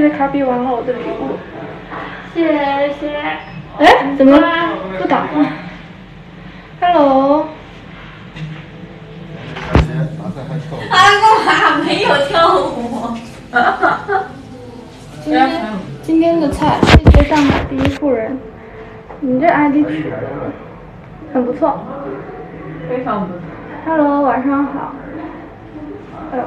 记得卡比完了我的礼物。谢谢。哎，怎么不打饭？Hello。啊干嘛没有跳舞？今天今天的菜，谢谢上海第一富人。你这 ID 取的很不错。非常不错。Hello，晚上好。哎呦，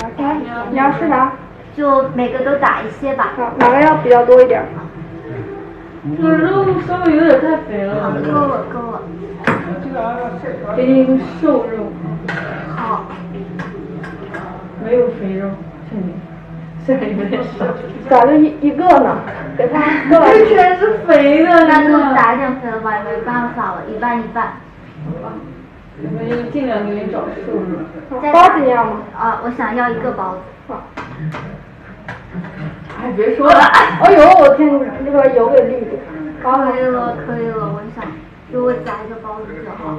打开。你要吃啥？就每个都打一些吧。好，哪个要比较多一点？这个肉稍微有点太肥了，够了够了。给你一个瘦肉，好。没有肥肉，这里 虽然有点少。咋就一一个呢？给他。这 全是肥的，那就。打一点肥的吧，没办法了，一半一半。我们尽量给你找瘦肉。包子要吗？啊，我想要一个包子。哎，别说了。哎呦，我天，这个油给绿的。可以了，可以了，我想给我夹一个包子就好。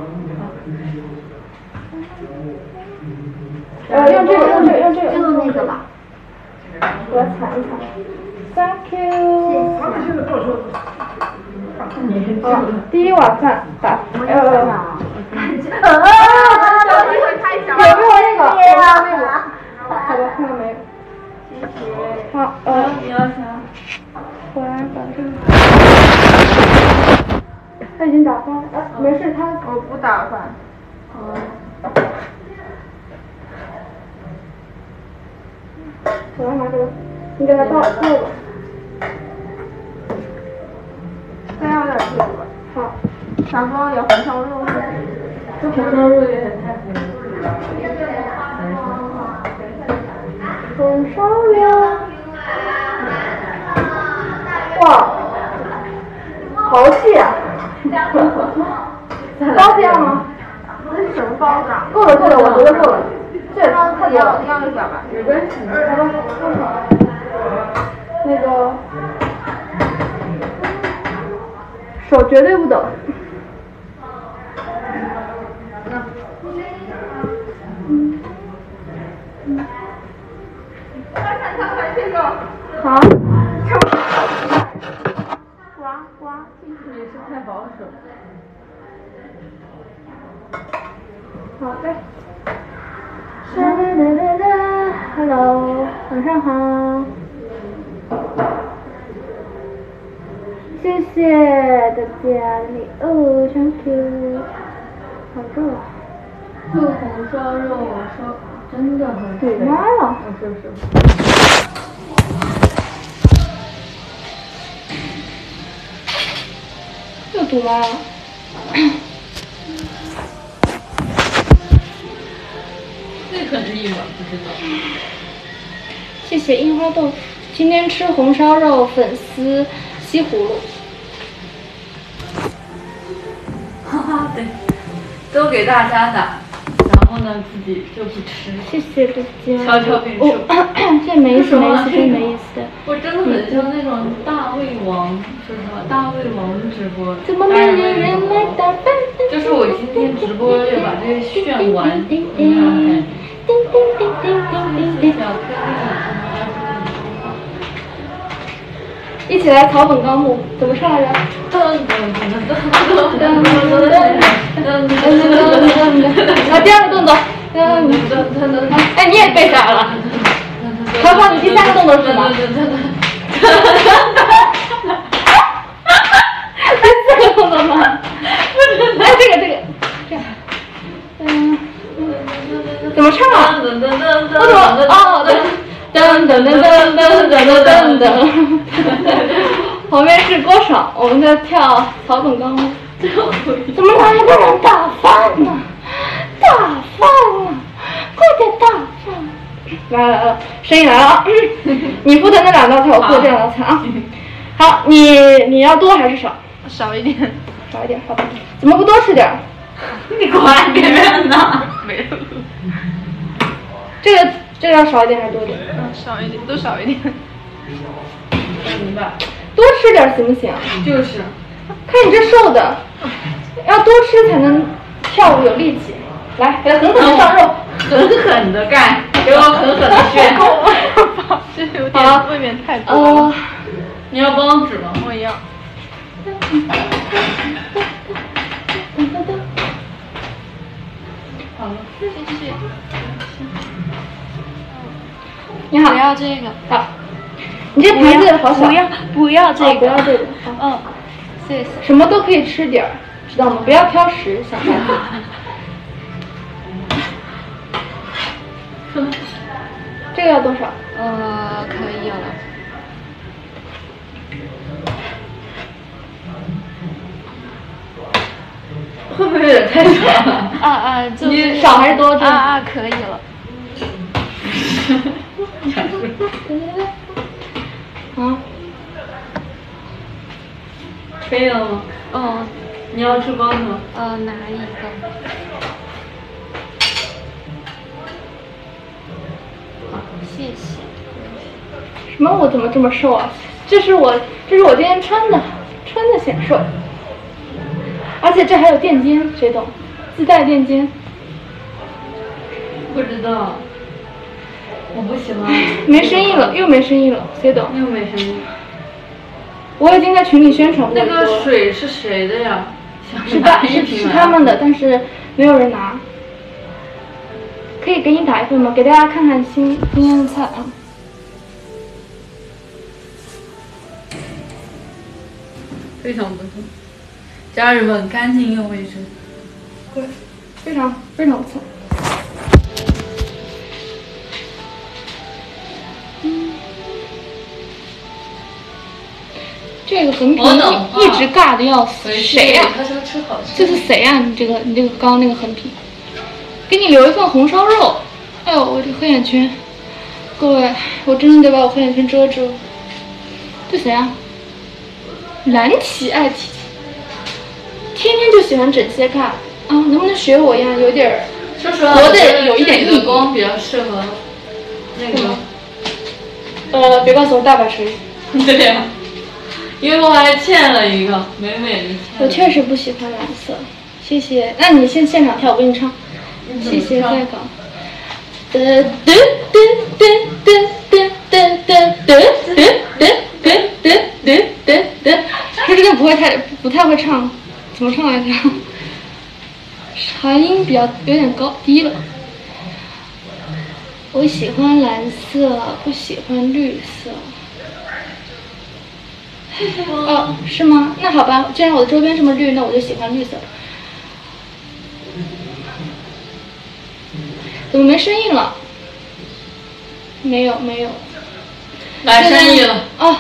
呃，用这个，用这个，用这个。就那个吧。我来铲一铲。Thank you。好，第一碗饭打。我也想要。感觉。啊！有没有那个？有没有那个？好吧，看到没有？谢谢。好，呃，你要啥？我来把这个。他已经打翻了，没事，他我不打饭。我来拿这个，你给他倒倒吧。再要点这个吧。好，想说有红烧肉这红烧肉有点太。红烧肉。哇，好气啊！包子要吗？这是什么包子啊？够了够了，我觉得够了。这太多了。要一点吧。没关系，好吧，多少？那个手绝对不抖。好。刮刮，也是太保守。好嘞。哒哒哒哒哒，Hello，晚上好。谢谢大家的礼物，Thank you。好热。这个红烧肉烧真的很肥。妈呀！我说是。又堵麦了。这可是一碗，不知道。谢谢樱花豆腐，今天吃红烧肉、粉丝、西葫芦。哈哈，对，都给大家打，然后呢自己就不吃。谢谢大家。悄悄跟你说，这没意思，没意思，真没意思的。我真的很像那种大胃王，说实话大胃王直播。怎么没有人来打扮？就是我今天直播要把这个炫完，叮那种一起来草本纲目，怎么唱来着？噔噔噔噔噔噔噔噔啊，第二个动作。哎，你也背下来了。何况你第三个动作是什么？第四个动作吗？哎，这个这个，这样，嗯，怎么唱啊？我怎么？哦，噔噔噔噔噔噔噔噔噔。旁边是郭爽，我们在跳草本纲目。怎么来个人打饭呢？打饭啊！快点打饭！来了来了，声音来了。你负责那两道菜，我负责这两道菜啊。好，你你要多还是少？少一点。少一点，好吧。怎么不多吃点儿？你管别人呢？没有。这个这个要少一点还是多一点？嗯，少一点，都少一点。明白。多吃点行不行？就是。看你这瘦的，要多吃才能跳舞有力气。来，给他狠狠的上肉，狠狠的干。给我狠狠的炫。这有点未免太多了。呃，你要帮我指吗？我要。好了，谢谢。你好不，要这个，好，你这牌子好小，不要不要这哦个，不要这个，嗯，谢谢。什么都可以吃点儿，知道吗？不要挑食，小孩子。这个要多少？呃，可以了。会不会有点太少了？啊啊，就你少还是多啊啊，可以了。可以了吗？嗯，你要吃包子吗？嗯，拿一个。谢谢。什么？我怎么这么瘦啊？这是我，这是我今天穿的，穿的显瘦。而且这还有垫肩，谁懂？自带垫肩。不知道，我不喜欢。没生意了，又没生意了，谁懂？又没生意。我已经在群里宣传过那个水是谁的呀？是拿他是是他们的，但是没有人拿。可以给你打一份吗？给大家看看新今天的菜啊。非常不错。家人们，干净又卫生。对，非常非常不错。这个横屏一一直尬的要死，谁呀。这是谁呀、你这个你这个刚刚那个横屏，给你留一份红烧肉。哎呦，我这黑眼圈，各位，我真的得把我黑眼圈遮遮。这谁啊？蓝旗爱琪琪，天天就喜欢整些尬啊，能不能学我一样，有点儿说实话，活得我得有一点意义这里的光比较适合那个。呃，别告诉我大把锤。对呀、因为我还欠了一个美美的欠。我确实不喜欢蓝色，谢谢。那你先现场跳，我给你唱。谢谢在岗。噔噔噔噔噔噔噔噔噔噔噔噔噔噔噔噔。他这个不会太不太会唱，怎么唱来着？查音比较有点高低了。我喜欢蓝色，不喜欢绿色。哦，是吗？那好吧，既然我的周边这么绿，那我就喜欢绿色。怎么没声音了？没有，没有。来生意了，哦，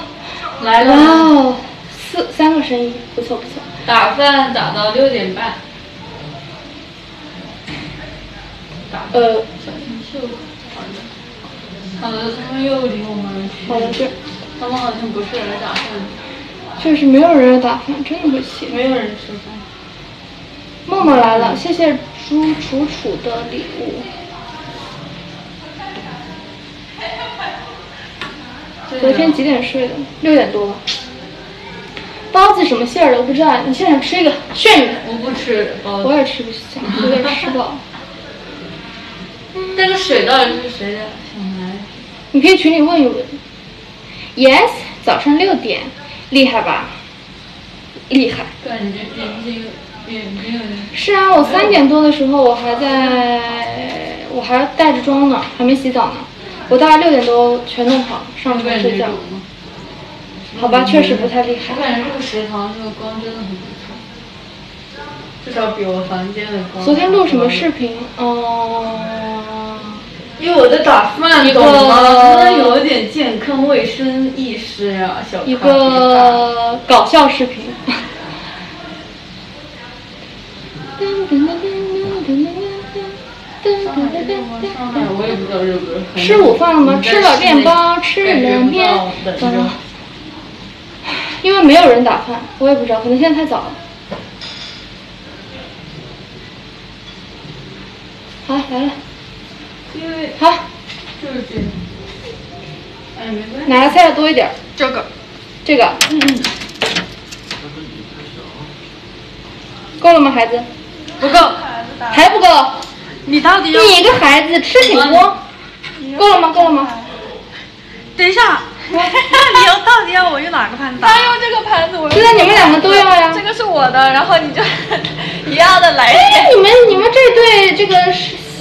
来了。哇哦，四三个生意，不错不错。打饭打到六点半。呃，小新秀。好的，他们又离我们。好的，这他们好像不是来打饭的，确实没有人打饭，真的不行。没有人吃饭。默默来了，谢谢朱楚楚的礼物。昨天几点睡的？六点多吧。包子什么馅儿的我不知道，你现在吃一个炫一个。我不吃包子。我也吃不下，有点吃饱。那个水到底是谁的？想来。你可以群里问一问。Yes，早上六点，厉害吧？厉害。感觉眼睛眼睛有点。是啊，我三点多的时候我还在，我还带着妆呢，还没洗澡呢。我大概六点多全弄好，上床睡觉。好吧，确实不太厉害我。感觉这个食堂这个光真的很不错，至少比我房间的光。昨天录什么视？频？嗯，因为我在打饭，一个懂吗？那有点健康卫生意识呀、小个搞笑视频。吃午饭了吗？吃了面包，吃了面不到冷热完了。因为没有人打饭，我也不知道，可能现在太早了。好，来了，因为好，就是这样。哎，没关系。哪个菜要多一点？这个这个，嗯嗯。够了吗，孩子？不够，还不够？你到底要？你一个孩子吃挺多。够了吗？够了吗？等一下，那你要到底要我用哪个盘子？他用这个盘子，我现在你们两个都要呀。这个是我的，然后你就 一样的来。哎，你们你们这对这个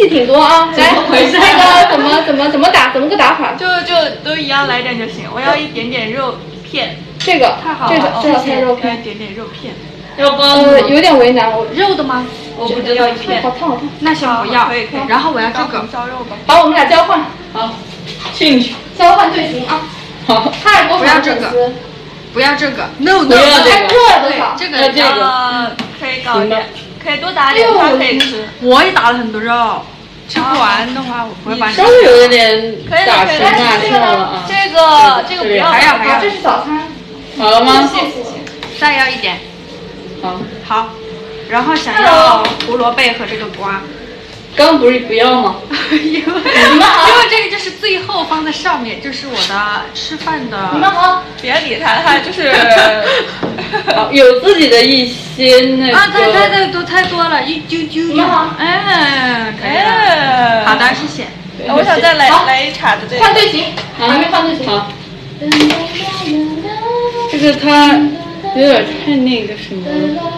戏挺多啊！来，那个 怎么怎么怎么打？怎么个打法？就就都一样来点就行。我要一点点肉片。这个太好了，这个这个片肉片，一点点肉片。要包呃，有点为难我。肉的吗？我不知道一片。好烫好烫。那先不要，可以可以。然后我要这个红烧肉吧。好，我们俩交换。好，进去。交换队形啊。好。泰国不要这个。不要这个。No no。不要这个。对，这个这个可以搞一点，可以多打点，他可以吃。我也打了很多肉。吃不完的话，我不会把你。稍微有一点打成啊这了啊。这个这个不要，还要还要。这是早餐。好了吗？谢谢谢谢。再要一点。好。好。然后想要胡萝卜和这个瓜。刚不是不要吗？因为因为这个就是最后放在上面，就是我的吃饭的。你们好。别理他，他就是 有自己的一些那个。啊，太太太多太多了，一丢丢。你们好。哎，可以了。好的，谢谢。我想再来来一茬的这个。换队形，还没换队形。好。这个他有点太那个什么了。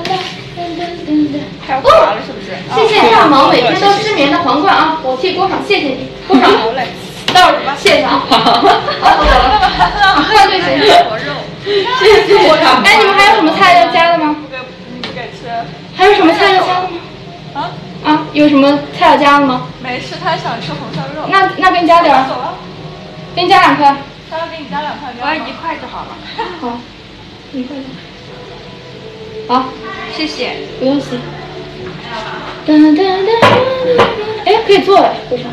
太滑了是不是？谢谢大毛每天都失眠的皇冠啊！我替郭爽谢谢你，郭爽好嘞，待会儿谢谢啊。好，好，好，换队形。谢谢我。哎，你们还有什么菜要加的吗？不给，不给吃。还有什么菜要加的吗？啊？啊？有什么菜要加的吗？没事，他想吃红烧肉。那那给你加点儿。走了。给你加两块。他要给你加两块。我要一块就好了。好，一块。好，谢谢。不用谢。哒哒哒。哎，可以坐哎，为啥？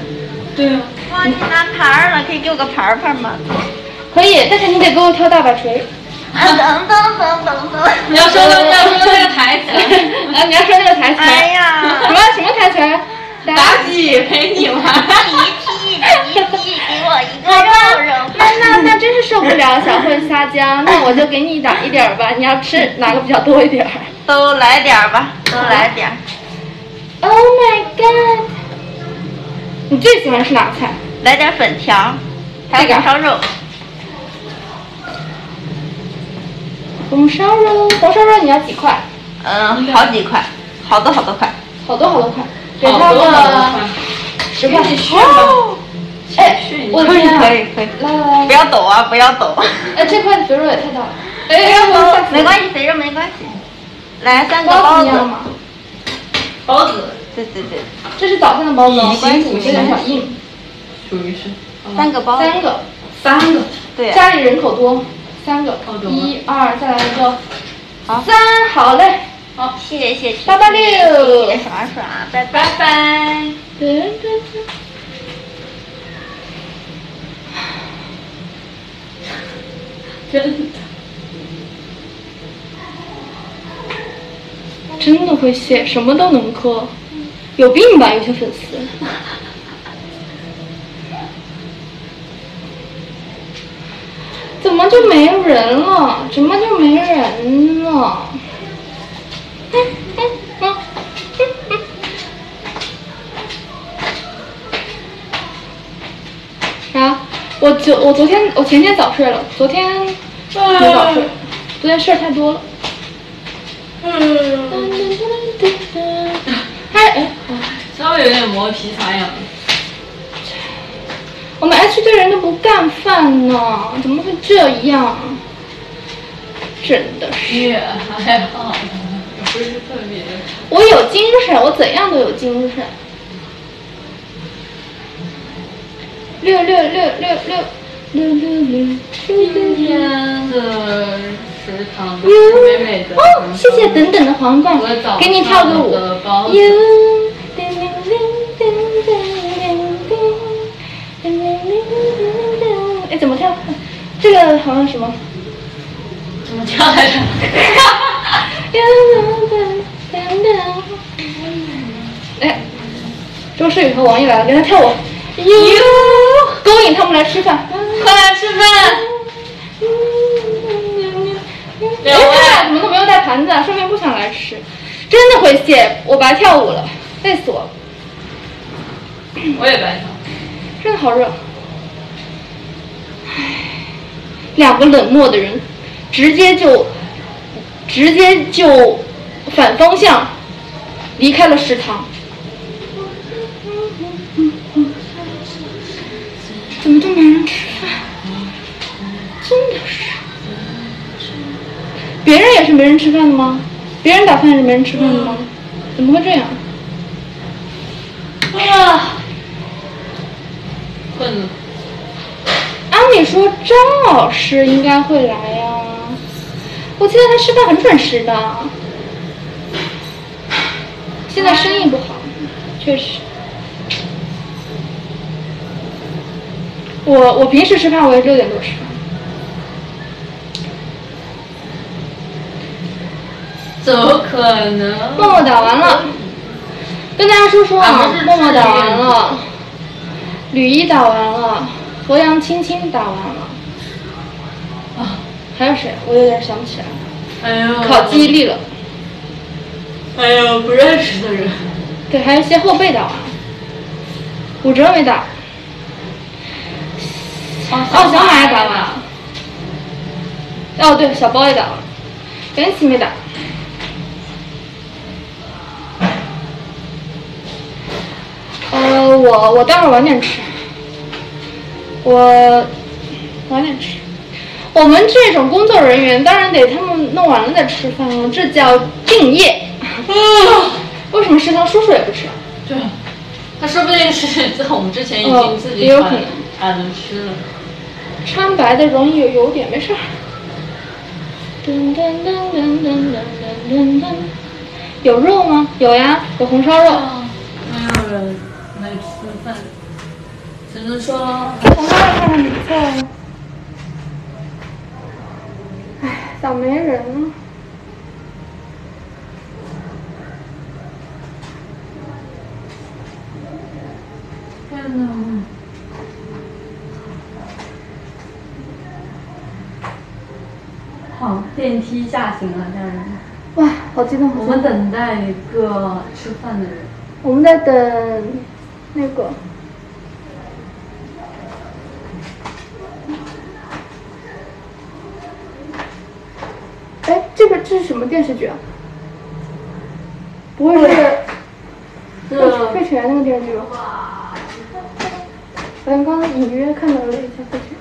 对啊。哇，你拿牌了，可以给我个牌牌吗？可以，但是你得给我挑大摆锤。啊等等等等等。你要说的要说那个台词。啊，你要说那个台词。哎呀。什么什么台词？妲己陪你玩。一踢一踢，给我一个肉肉。那那 那真是受不了小慧撒娇，那我就给你打一点吧。你要吃哪个比较多一点？都来点吧，都来点。Oh my god！你最喜欢吃哪个菜？来点粉条，还有红烧肉。红烧肉，红烧肉你要几块？嗯，好几块，好多好多块。好多好多块，给他个十块。哦，哎，我可以可以可以。来来来，不要抖啊，不要抖。哎，这块肥肉也太大了。哎，没关系，肥肉没关系。来三个包子。包子。对对对。这是早餐的包子，没关系，有点小硬。属于是。三个包子。三个。三个。对。家里人口多，三个。一二，再来一个。好。三，好嘞。好，谢谢谢，八八六，耍耍，拜拜拜。真的，真的会谢，什么都能磕，有病吧？有些粉丝。怎么就没人了？怎么就没人了？啥？我昨我昨天我前天早睡了，昨天没早睡，昨天事儿太多了。哎哎，稍微有点磨皮擦痒。我们 H 队人都不干饭呢，怎么会这样？真的是。也还好。不是特别。我有精神，我怎样都有精神。六六六六六六六六。今天的食堂是美美的。哦，谢谢等等的皇冠，给你跳个舞。哎，怎么跳？这个好像什么？怎么跳来着？哎，周诗雨和王毅来了，给他跳舞。哟，勾引他们来吃饭，快来吃饭。哎，他俩怎么都没有带盘子啊？说明不想来吃。真的会谢，我白跳舞了，累死我了。我也白跳。真的好热。唉，两个冷漠的人，直接就直接就反方向离开了食堂。怎么都没人吃饭？真的是。别人也是没人吃饭的吗？别人打饭也是没人吃饭的吗？怎么会这样？啊，困了。按理说张老师应该会来呀，我记得他吃饭很准时的。现在生意不好，确实。我我平时吃饭我也六点多吃饭。怎么可能？默默打完了，跟大家说说啊默默打完了，吕一打完了，河阳青青打完了，啊，还有谁？我有点想不起来了。哎呦，考记忆力了，哎呦，不认识的人。对，还有一些后背打完了，武哲没打，哦哦，小马也打完了，哦对，小包也打完了，元琪没打。呃，我我待会儿晚点吃，我晚点吃。我们这种工作人员当然得他们弄完了再吃饭了，这叫敬业。为什么食堂叔叔也不吃？对，他说不定是在我们之前已哦经自己有可能俺们吃了。穿白的容易有油点，没事儿。噔噔噔噔噔噔噔噔噔，有肉吗？有呀，有红烧肉。没有人来吃饭，只能说红烧肉看着不错哦。唉，咋没人呢？好，电梯下行了，家人们。哇，好激动！我们等待一个吃饭的人。我们在等那个。哎，这个这是什么电视剧啊？不会是费这费犬那个电视剧吧？好像刚刚隐约看到了一下费犬。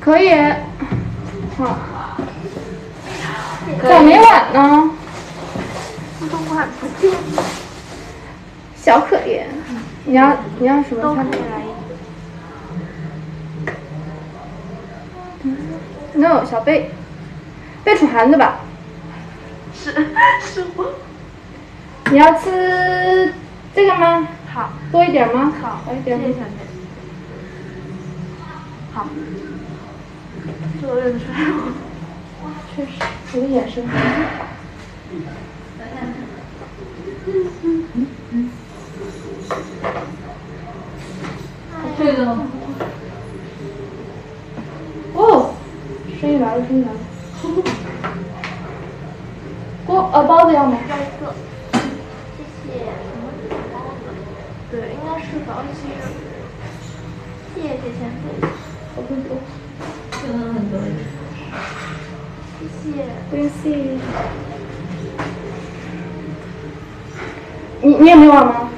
可以。好。咋没碗呢？小可怜，你要你要什么菜？No，小贝，贝楚涵的吧？是是我。你要吃这个吗？好，多一点吗？好，少一点吗谢谢？好，这我认出来了。确实，你的眼神。对的，哦，生意来了，生意来了。锅呃包子要吗？要一个，谢谢。对，应该是早一些。谢谢前辈，好多多。真的很多人。谢谢。不用谢。你你也没碗吗？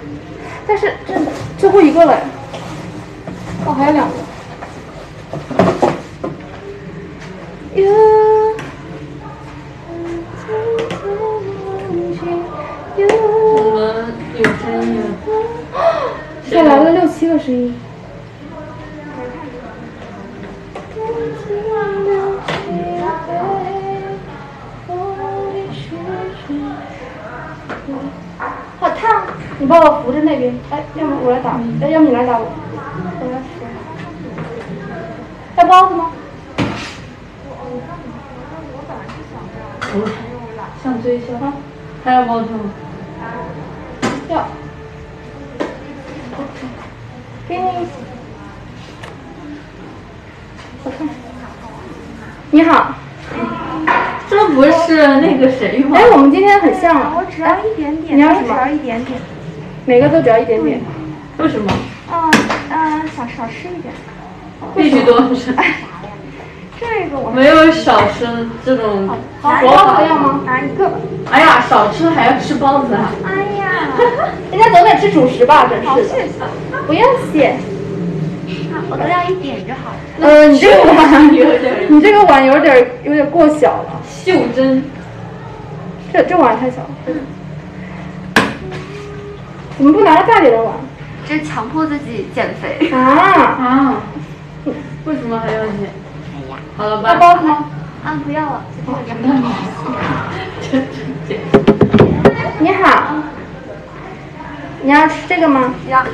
但是这最后一个了呀。哦，还有两个。哟。我们有声音了。再来了六七个声音。好烫！你帮我扶着那边，哎，要么我来打，哎，要么你来打我，我来扶。要包子吗？想追一下哈，还要包子吗？要。给你。我看。你好。这不是那个谁吗？哎，我们今天很像。我只要一点点，你要什么只要一点点。每个都只要一点点。为什么？嗯嗯，想少吃一点。必须多吃。这个我没有少吃这种拿说法要吗？拿一个吧。哎呀，少吃还要吃包子啊！哎呀，人家总得吃主食吧，真是的。谢谢不用谢。我都要一点就好了。呃，你这个碗，有点你这个碗有点有点过小了，袖珍。这这碗太小了。怎么不拿个大点的碗？这强迫自己减肥。啊？啊？为什么还要你？要吧？包子吗？啊，不要了，你好，你要吃这个吗？要。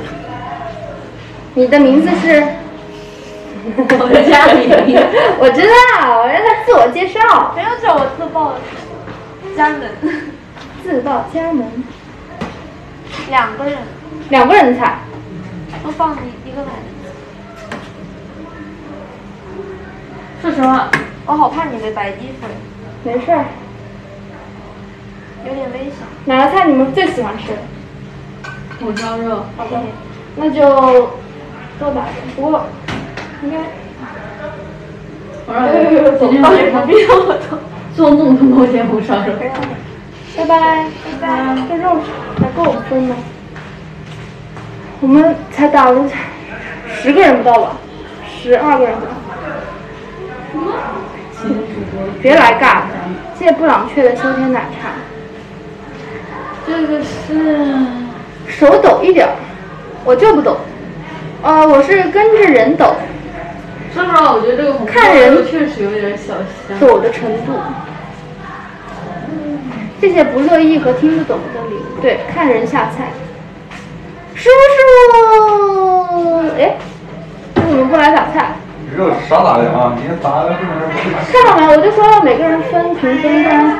你的名字是？我的家里的名字我知道，我让他自我介绍，不用叫我自报家门。自报家门。两个人两个人的菜，都放一一个碗。说实话，我好怕你的白衣服，没事儿。有点危险。哪个菜你们最喜欢吃？红烧肉。好的，那就多打点。不过应该我让你今天晚上不要我的。做梦都梦见红烧肉。拜拜，拜拜。这肉还够我们分吗？我们才打了十个人不到吧？十二个人不到。别来尬的，谢谢布朗雀的秋天奶茶。这个是手抖一点，我就不抖。呃，我是跟着人抖，说实话，我觉得这个红烧看人确实有点小香。抖的程度。谢谢不乐意和听不懂的礼物。对，看人下菜。叔叔，哎，你怎么不来打菜？你这啥打的啊？你打的这么不是上来我就说要每个人分评分，不然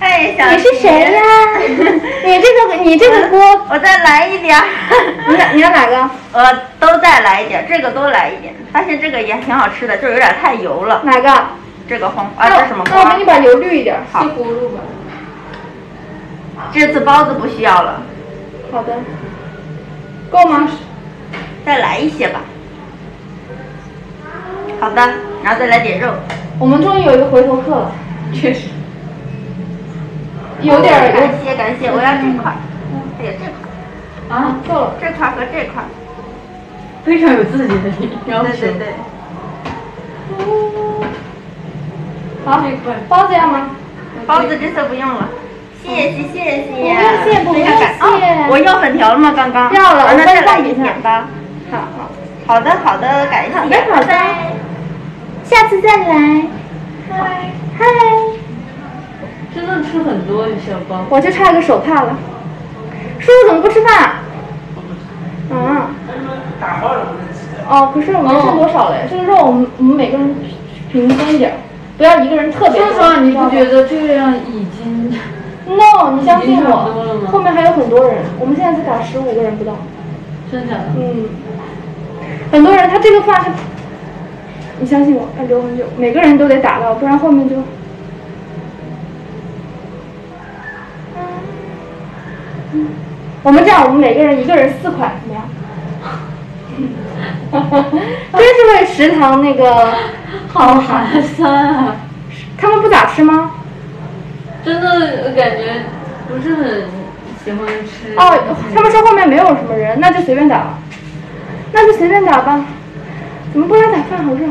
哎，小你是谁呀？你这个你这个锅，我再来一点儿。你要你要哪个？我都再来一点，这个都来一点。发现这个也挺好吃的，就有点太油了。哪个？这个黄啊，这什么花那我给你？把油滤一点。西葫芦吧。这次包子不需要了，好的。够吗？再来一些吧。好的，然后再来点肉。我们终于有一个回头客了，确实。有点儿感谢感谢，我要这块儿，还有这块儿，啊，够了。这块儿和这块儿。非常有自己的要求。对对对。好包子要吗？包子这次不用了，谢谢谢谢。不用谢不用谢哦，我要粉条了吗？刚刚要了我再啊那再来一点吧。好好。好的好的，感谢。好的好的拜拜下次再来。嗨嗨，真的吃很多小包。我就差一个手帕了。叔叔怎么不吃饭？嗯。哦，可是我们剩多少了呀？这个肉我们我们每个人平分一点儿，不要一个人特别多。说实话，你不觉得得这样已经？No，你相信我，后面还有很多人，我们现在才打十五个人不到。真的假的？嗯，很多人他这个饭是，你相信我，要留很久，每个人都得打到，不然后面就。嗯我们这样，我们每个人一个人四块，怎么样？真是为食堂那个，好寒酸啊！他们不咋吃吗？真的感觉不是很喜欢吃。哦，他们说后面没有什么人，那就随便打吧，那就随便打吧。怎么不来打饭？好热。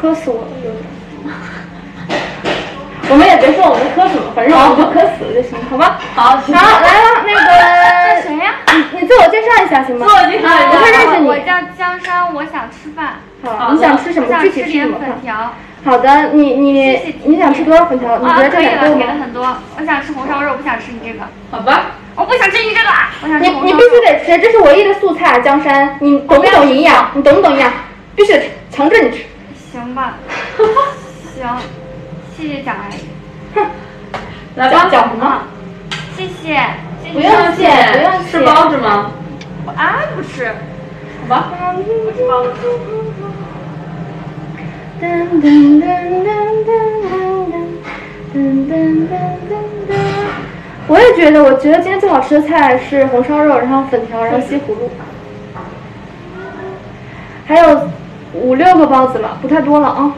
磕死我了，有点。我们也别说我们磕什么，反正我们就磕死了就行，好吧？好，好，来了，那个谁呀？你你自我介绍一下行吗？自我介绍一下我不认识你。我叫江山，我想吃饭，好，你想吃什么？我想具体吃什吃点么？粉条。好的，你你谢谢你想吃多少粉条？你觉啊，得这可以了，俩够吗？给了很多。我想吃红烧肉，不想吃你这个。好吧。我不想吃你这个，我想你吃红烧肉。你必须得吃，这是唯一的素菜，江山。你懂不懂营养？你懂不懂营养？必须得吃，强制你吃。行吧，行，谢谢蒋阿姨。哼，来吧，讲什么？谢谢。不用谢，不用谢。吃包子吗？我啊不吃。好吧。不吃包子。我也觉得，我觉得今天最好吃的菜是红烧肉，然后粉条，然后西葫芦，还有五六个包子了，不太多了啊。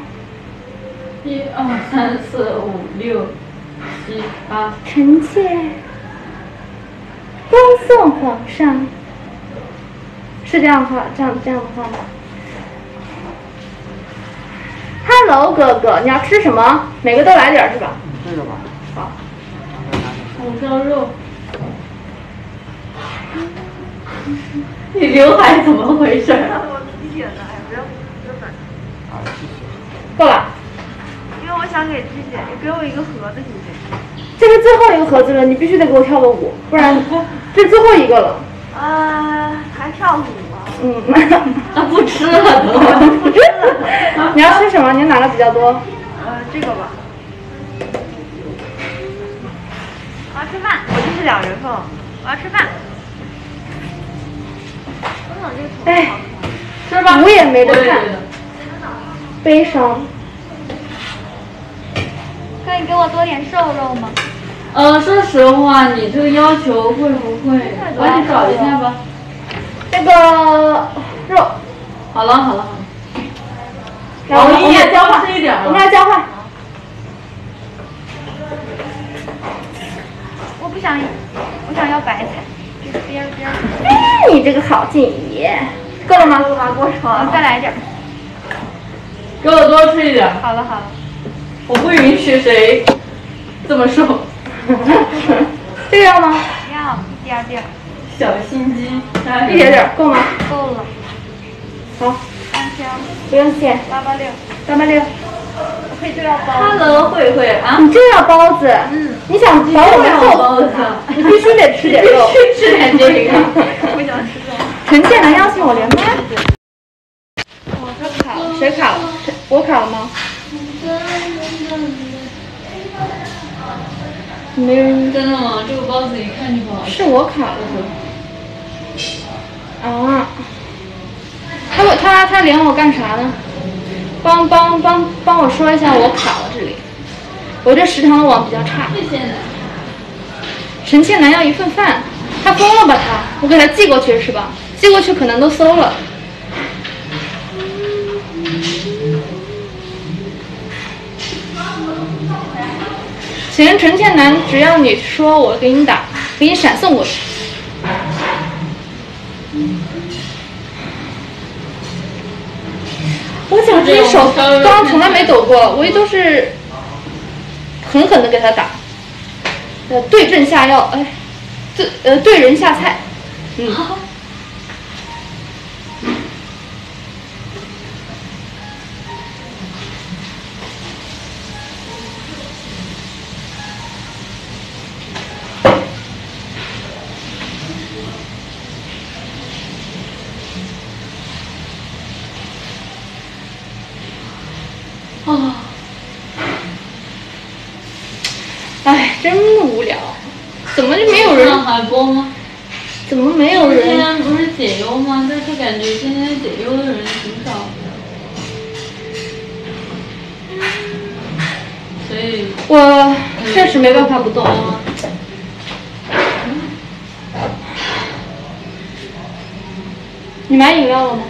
一二三四五六七八，臣妾恭送皇上，是这样话，这样这样的话吗？Hello，哥哥，你要吃什么？每个都来点儿是吧？这个吧。好。红烧肉。你刘海怎么回事？我自己剪的？哎，不要谢谢。够了，因为我想给鸡血，你给我一个盒子行不行？这是最后一个盒子了，你必须得给我跳个舞，不然 这是最后一个了。呃，还跳舞吗？嗯，那不吃了都。你要吃什么？你哪个比较多？呃，这个吧。我要吃饭，我这是两人份，我要吃饭。哎，吃吧。我也没得看悲伤。可以给我多点瘦肉吗？呃，说实话，你这个要求会不会？我去找一下吧。那个肉，好了好了好了，我们我们俩交换，多吃一点我们俩交换。我不想，我想要白菜，这边边。哎，你这个好敬业，够了吗？把锅盛，再来一点。给我多吃一点。好了好了，我不允许谁这么瘦。这个要吗？要一点儿点儿，小心机，一点点，够吗？够了。好，三千不用谢，八八六，八八六。我可以这样包。Hello，慧慧啊，你就要包子？嗯。你想把我们揍包子？你必须得吃点肉。去吃点这个。不想吃肉。臣妾能邀请我连麦？我这卡了，谁卡了？我卡了吗？没人，真的吗？这个包子一看就不好吃。是我卡了。啊！他我他他连我干啥呢？帮帮帮帮我说一下，我卡了这里。我这食堂的网比较差。谢谢你。臣妾难要一份饭，他疯了吧他？我给他寄过去是吧？寄过去可能都馊了。行，陈倩楠，只要你说，我给你打，给你闪送过去。我讲这手刚刚从来没抖过，我一都是狠狠的给他打。呃，对症下药，哎，对呃对人下菜，嗯。感觉今天解忧的人挺少的。所以我确实没办法不动。你买饮料了吗？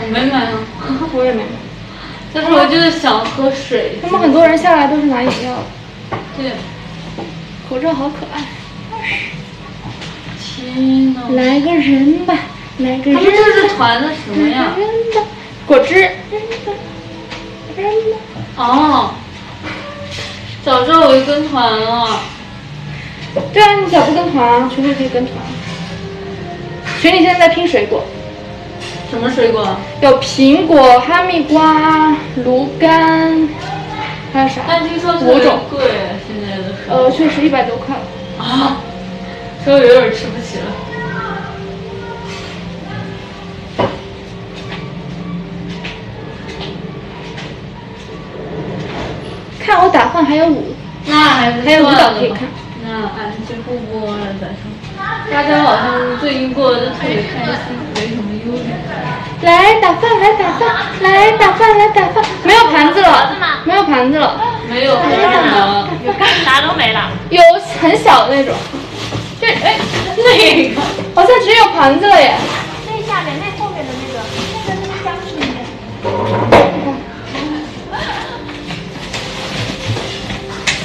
我没买啊，我也没买。但是我就是想喝水。他们很多人下来都是拿饮料，对，口罩好可爱。天呐。来个人吧，来个人他们这是，团的什么呀？果汁。人吧，人吧。哦，早知道我就跟团了。对啊，你咋不跟团啊？群里可以跟团。群里现在在拼水果，什么水果？有苹果、哈密瓜、芦柑，还有啥？但听说五种。贵，现在的。呃，确实一百多块。啊，所以我有点吃不起了。还有舞，那还是还有舞蹈可以看。那俺就不播了，咱说。大家好像最近过得都特别开心，没什么忧虑。来打饭，来打饭，来打饭，来打饭。没有盘子了，没有盘子了，没有盘了，啥都没了。有很小的那种。这哎，那个好像只有盘子了耶。那下面那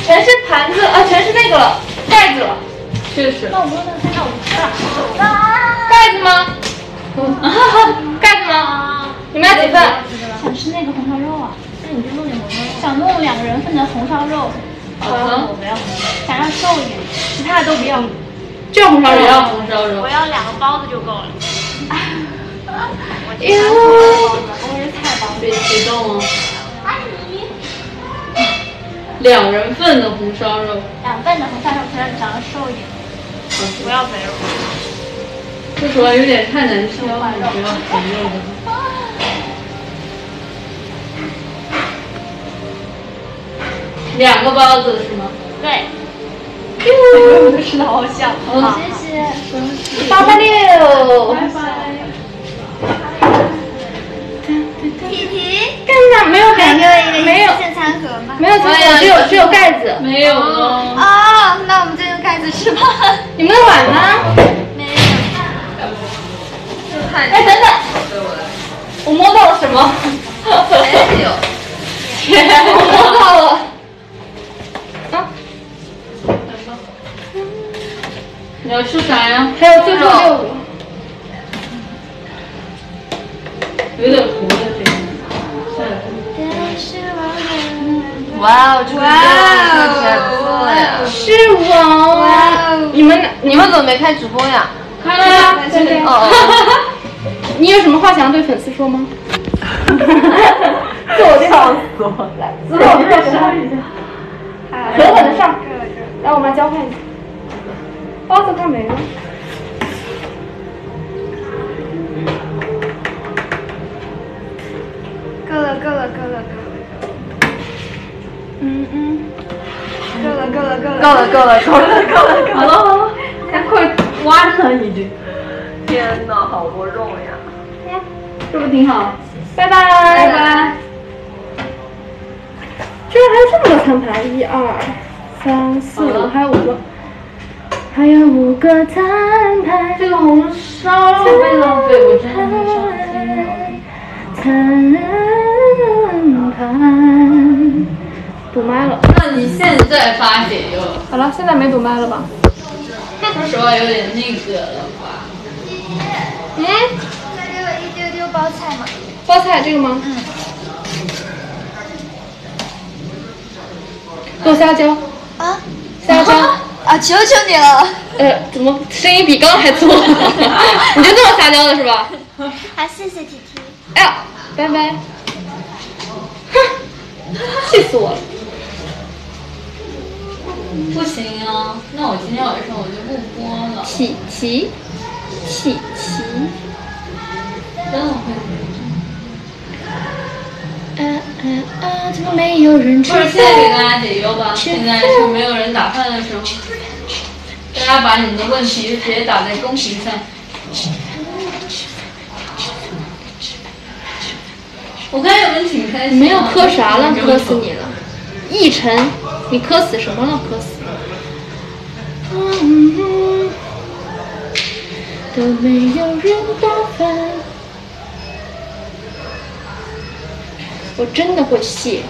全是盘子啊，全是那个了，盖子了。确实。那我们那个那我们吃了。盖子吗？盖子吗？你们要几份？想吃那个红烧肉啊？那你就弄点红烧肉。想弄两个人份的红烧肉。好的。我不要，想要瘦一点，其他的都不要。就红烧肉。要红烧肉我。要两个包子就够了。我哟我是菜包子。别激动哦。阿姨。两人份的红烧肉。两份的红烧肉，可是长得瘦一点，不要肥肉。说实话有点太难吃了，不要肥肉的。两个包子是吗？对。哟，吃的好香。好谢谢。八八六。拜拜。皮皮，干嘛？没有盘子，没有，现餐盒吗？没有餐盒，只有只有盖子。没有哦。啊，那我们就用盖子吃吧。你们的碗呢？没有。哎，等等，我摸到了什么？没有。天，我摸到了。啊？你要吃啥呀？还有最后六个。有点糊的这个。哇哦，这个看起来不错呀。是我。你们你们怎么没开直播呀？开了呀。哦。你有什么话想要对粉丝说吗？自我介绍。死我了！自我介绍一下。狠狠的上。来，我们来交换一下。包子快没了。够了，够了，够了，够了。嗯嗯。够了，够了，够了。够了，够了，够了，够了，够了。好了好了，赶快完了已经。天哪，好多肉呀！这不挺好？拜拜。拜拜。居然还有这么多餐盘，一二三四五，还有五个，还有五个餐盘。这个红烧肉被浪费，我真的很伤心餐盘堵麦了。那你现在发帖就好了，现在没堵麦了吧？说实话有点那个了吧？嗯？再给我一丢丢包菜嘛。包菜这个吗？嗯。给我虾椒。啊？虾椒。啊！求求你了。呃，怎么声音比刚还粗？你就这么撒娇的是吧？好，谢谢 T T。哎呀，拜拜。哼，气死我了。不行啊，那我今天晚上我就不播了。琪琪，琪琪。真的会。啊啊啊！怎么没有人吃不是，现在给大家解忧吧。现在是没有人打饭的时候，大家把你们的问题直接打在公屏上。我看有人挺开心。没有磕啥了，磕死你了！一晨，你磕死什么了？磕死！嗯，都没有人打饭。我真的会谢。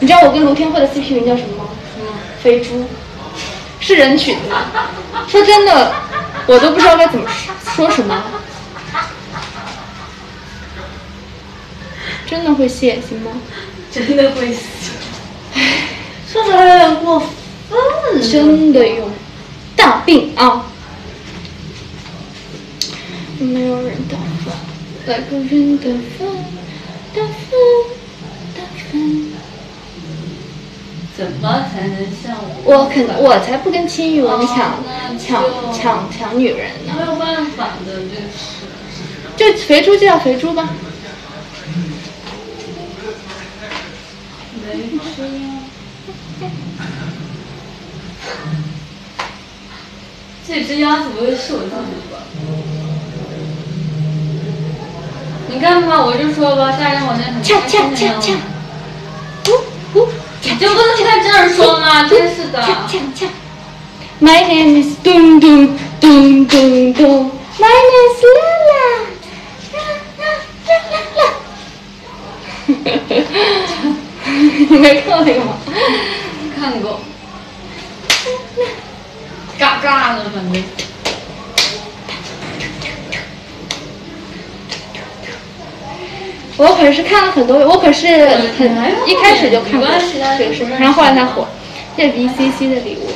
你知道我跟卢天慧的 CP 名叫什么吗？嗯，肥猪，是人取的。说真的，我都不知道该怎么说什么。真的会谢，行吗？真的会死。说出来有点过分。真的有大病啊！没有人打饭，来个人打饭，打饭，打饭。怎么才能像我？我肯，我才不跟青宇文抢哦抢抢抢女人呢！没有办法的，这是。就肥猪就叫肥猪吧。没事啊。这只鸭子不会是我自己的吧？你看吧，我就说吧，大家好像很恰恰开心的恰恰，呜呜，你就不能在这儿说吗？真是的。恰恰恰。My name is 咚咚咚咚咚。My name is Lala。啦啦啦啦啦。你没看过那个吗？看过，嘎嘎的，反正。我可是看了很多，我可是很一开始就看过这个视频，然后后来才火。这是 BCC 的礼物，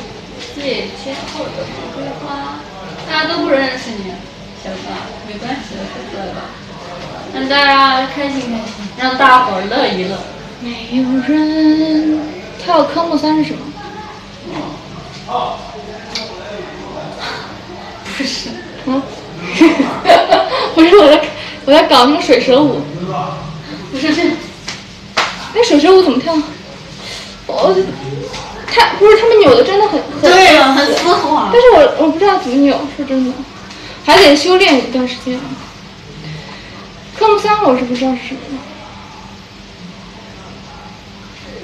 谢天后的玫瑰花，大家都不认识你，小花，没关系的，说出来吧，让大家开心开心，让大伙儿乐一乐。没有人跳科目三是什么？不是，嗯，不是我在我在搞那个水蛇舞，不是这，那水蛇舞怎么跳？我他不是他们扭的真的很很对呀，很丝滑但。是我我不知道怎么扭，说真的，还得修炼一段时间。科目三我是不知道是什么。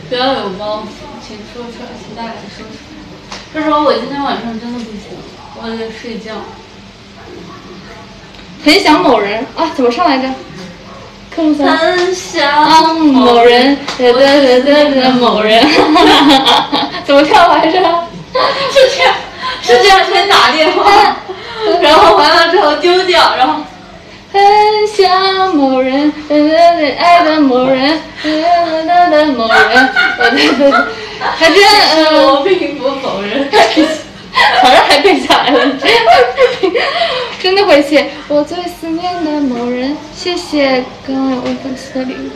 不要有包袱，请说出来，请大胆说出来。说实话，我今天晚上真的不行，我得睡觉。很想某人啊，怎么上来着？很想啊，某人，哒哒哒哒哒，某人，怎么跳来着？是这样，是这样，先打电话，然后完了之后丢掉，然后很想某人，哒哒哒，爱的某人，哒哒哒哒，某人，还真呃，我并不否认。反正还背下来了，真的会写我最思念的某人。谢谢刚刚有位粉丝的礼物。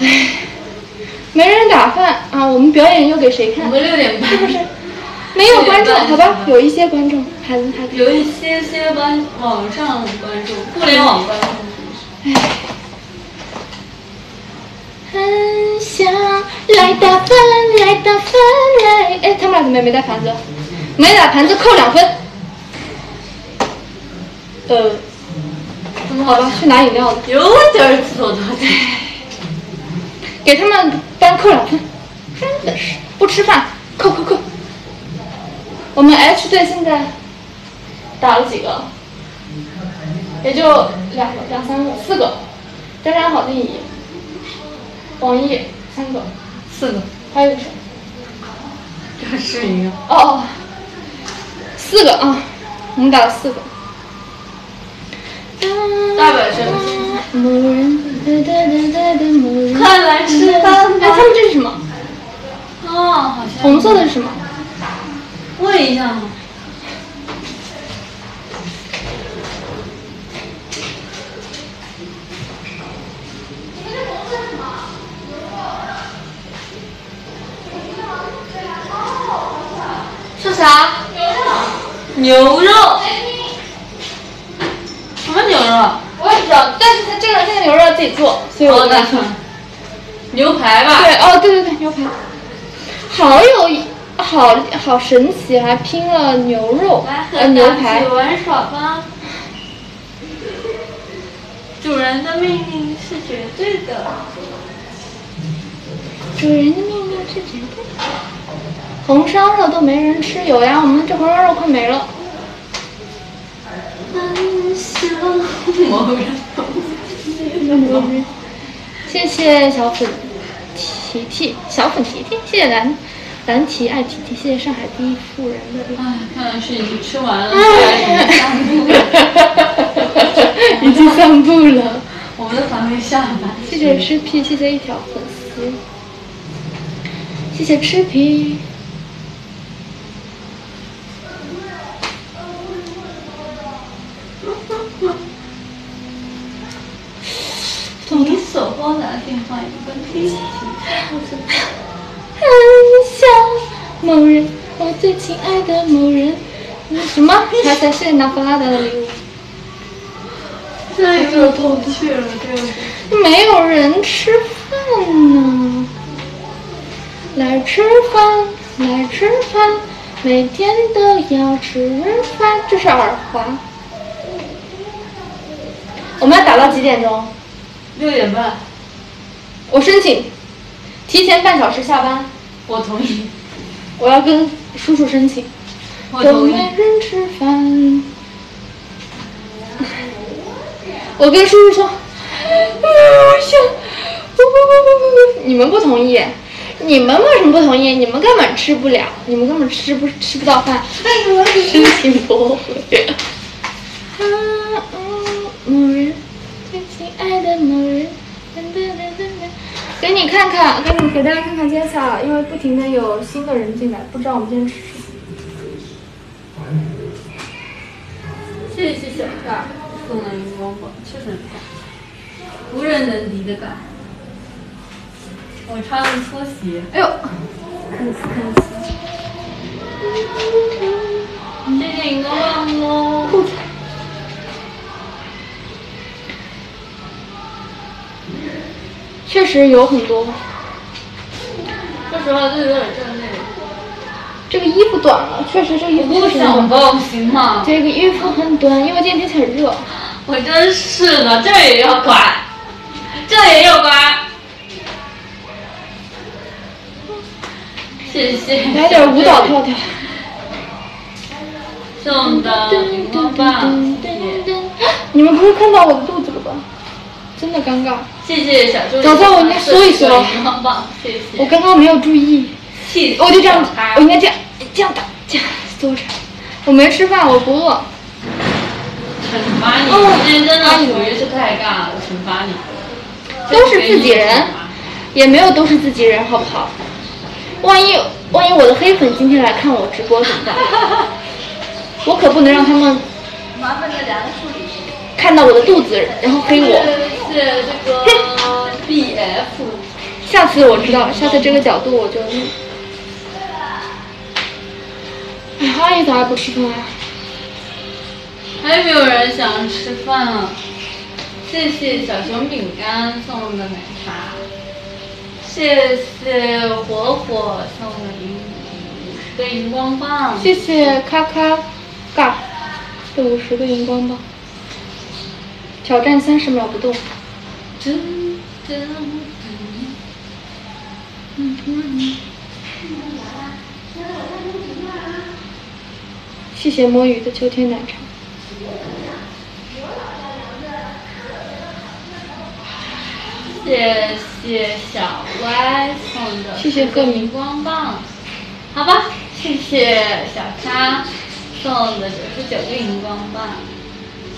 唉，没人打饭啊！我们表演又给谁看？我们六点半是不是？没有观众，好吧，有一些观众，孩子孩子。有一些些观网上观众，互联网观众。很想来打饭，来打饭来。哎，他们俩怎么也没带盘子？没打盘子扣两分。呃，怎么好吧，去拿饮料了。有点儿做作的。给他们班扣两分，真的是不吃饭，扣扣扣。我们 H 队现在打了几个？也就两个、两三个、四个。沾沾好定怡、网易三个，四个，还有谁？这是一个。哦哦，四个啊，我们打了四个。大本是某人，哒哒哒哒哒，某人。快来吃饭哎，他们这是什么？哦，好像红色的是什么？问一下嘛。是啥？牛肉。牛肉什么牛肉？我也不知道，但是它这个这个牛肉要自己做，所以我哦，那跟他说。牛排吧。对，哦，对对对，牛排，好有意，好好神奇，还拼了牛肉，和呃，牛排家，玩耍吧。主人的命令是绝对的。主人的命令是绝对的。红烧肉都没人吃，有呀，我们这红烧肉快没了。谢谢小粉提提，小粉提提，谢谢蓝蓝提爱提提，谢谢上海第一富人的。哎，看来是已经吃完了，已经散步了。已经散步了。我们的团队下班。谢谢吃皮，谢谢一条粉丝，谢谢吃皮。你所拨打的电话已关机。很想某人，我最亲爱的某人。嗯什么？才才是拿弗拉达的礼物。这个过不去了，对不对？没有人吃饭呢。来吃饭，来吃饭，每天都要吃饭。这是耳环。我们要打到几点钟？六点半，我申请提前半小时下班，我同意，我要跟叔叔申请。都我同意没。人吃饭。我跟叔叔说，哎我想，不不不不不，你们不同意，你们为什么不同意？你们根本吃不了，你们根本吃不吃不到饭。申请驳回。啊嗯，某人，最亲爱的某人。给你看看，给你给大家看看介绍，因为不停的有新的人进来，不知道我们今天吃什么。谢谢小盖送的荧光棒，确实很棒，无人能敌的感。我穿了拖鞋，哎呦，看死看死。谢谢荧光棒哦。裤确实有很多。说实话，这有点站累。这个衣服短了，确实这衣服不行吗？这个衣服很短，因为今天天气很热。我真是的，这也要管，这也要管。谢谢。来点舞蹈跳跳。送的荧光棒，谢谢。你们不会看到我的肚子了吧？真的尴尬。谢谢小助理。早知道我应该说一说荧光棒，谢谢。我刚刚没有注意，我就这样我应该这样这样打，这样坐着。我没吃饭，我不饿。惩罚你，哦今天真的属于是太尬了，惩罚你。都是自己人，也没有都是自己人，好不好？万一万一我的黑粉今天来看我直播怎么办？我可不能让他们麻烦大家处理。看到我的肚子，然后黑我。谢谢这个 BF。下次我知道，下次这个角度我就。哎，阿姨咋还不吃饭啊？还有没有人想吃饭啊？谢谢小熊饼干送的奶茶，谢谢火火送的荧五十个荧光棒，谢谢咔咔嘎的五十个荧光棒。挑战三十秒不动。真真谢谢摸鱼的秋天奶茶。谢谢小歪送的谢谢各荧光棒，好吧，谢谢小沙送的九十九个荧光棒，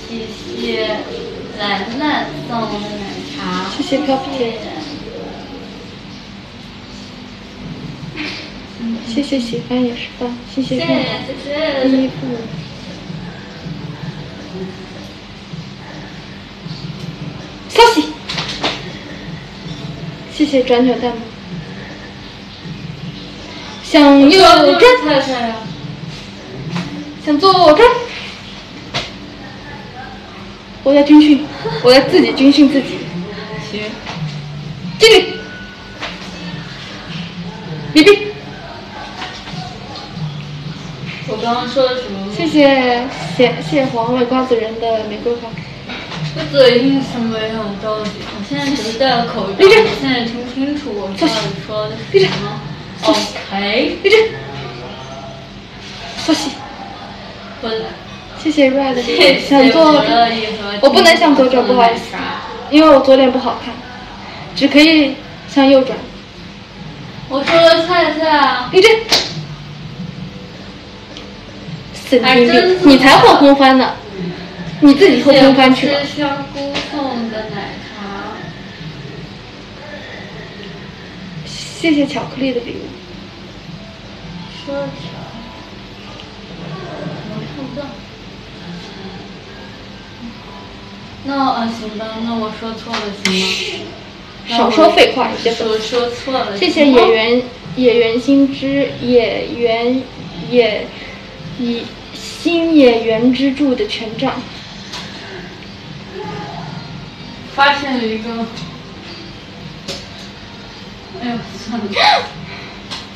谢谢兰兰送的奶茶，谢谢飘皮谢谢喜欢也是饭，谢谢谢看谢谢谢，衣服。消息。谢谢转转弹幕。想右转，菜菜呀，想左转。我在军训，我在自己军训自己。行，敬礼。礼毕。我刚刚说的什么？谢谢谢谢黄味瓜子仁的玫瑰花。我嘴硬是没有着急，我现在只是戴了口罩，现在听不清楚我到底说的是什么。OK，立正。休息。我谢谢 Red 想做我不能向左转，不好意思，因为我左脸不好看，只可以向右转。我说的菜菜啊，你这。神经病，你才后空翻呢，你自己后空翻去吧。谢谢香菇送的奶茶，谢谢巧克力的礼物。说那呃行吧，那我说错了行吗？少说废话，有些粉说说错了。谢谢野原野原新之野原野以新野原之助的权杖。发现了一个，哎呦算了，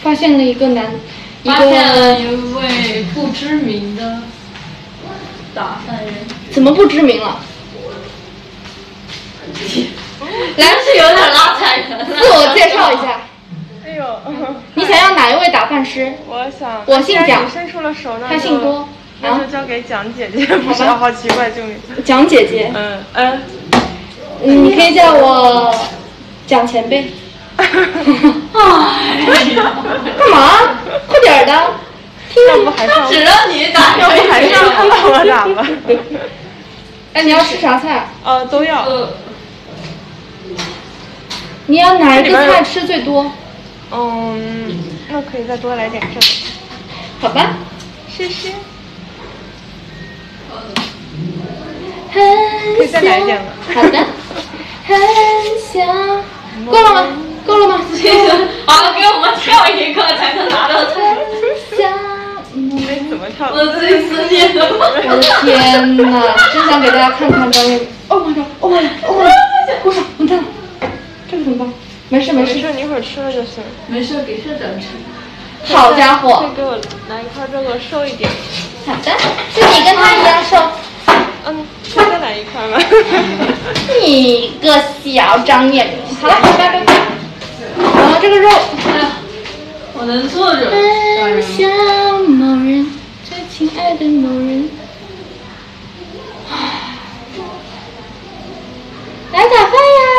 发现了一个男，一发现了一位不知名的打饭人，怎么不知名了？来，是有点拉踩人了。自我介绍一下，哎呦，你想要哪一位打饭师？我想，我姓蒋既然你伸出了手，他姓郭那就交给蒋姐姐。不是，好奇怪这个名字。蒋姐姐，嗯嗯，嗯，你可以叫我蒋前辈。哎，干嘛？快点儿的，听要不还是只让你打，要不还是让他帮我打吧。哎，你要吃啥菜？呃，都要。呃，你要哪一个菜吃最多？嗯，那可以再多来点这个。好吧。谢谢。可以再来一点吗。好的。很想。够了吗？够了吗？好，给我们跳一个才能拿到菜。想。哎，怎么跳？我最思念的。我的天哪！真想给大家看看张悦。Oh my god！Oh my god！Oh my god！鼓掌！完蛋了，这个怎么办？没事没事，没事，你一会儿吃了就行。没事，给社长吃。好家伙！再给我来一块这个瘦一点。好的，就你跟他一样瘦。嗯，再来一块吧。你个小张眼明。好了，拜拜拜。然后这个肉。哎呀，我能坐着。某人，最亲爱的某人。来打饭呀！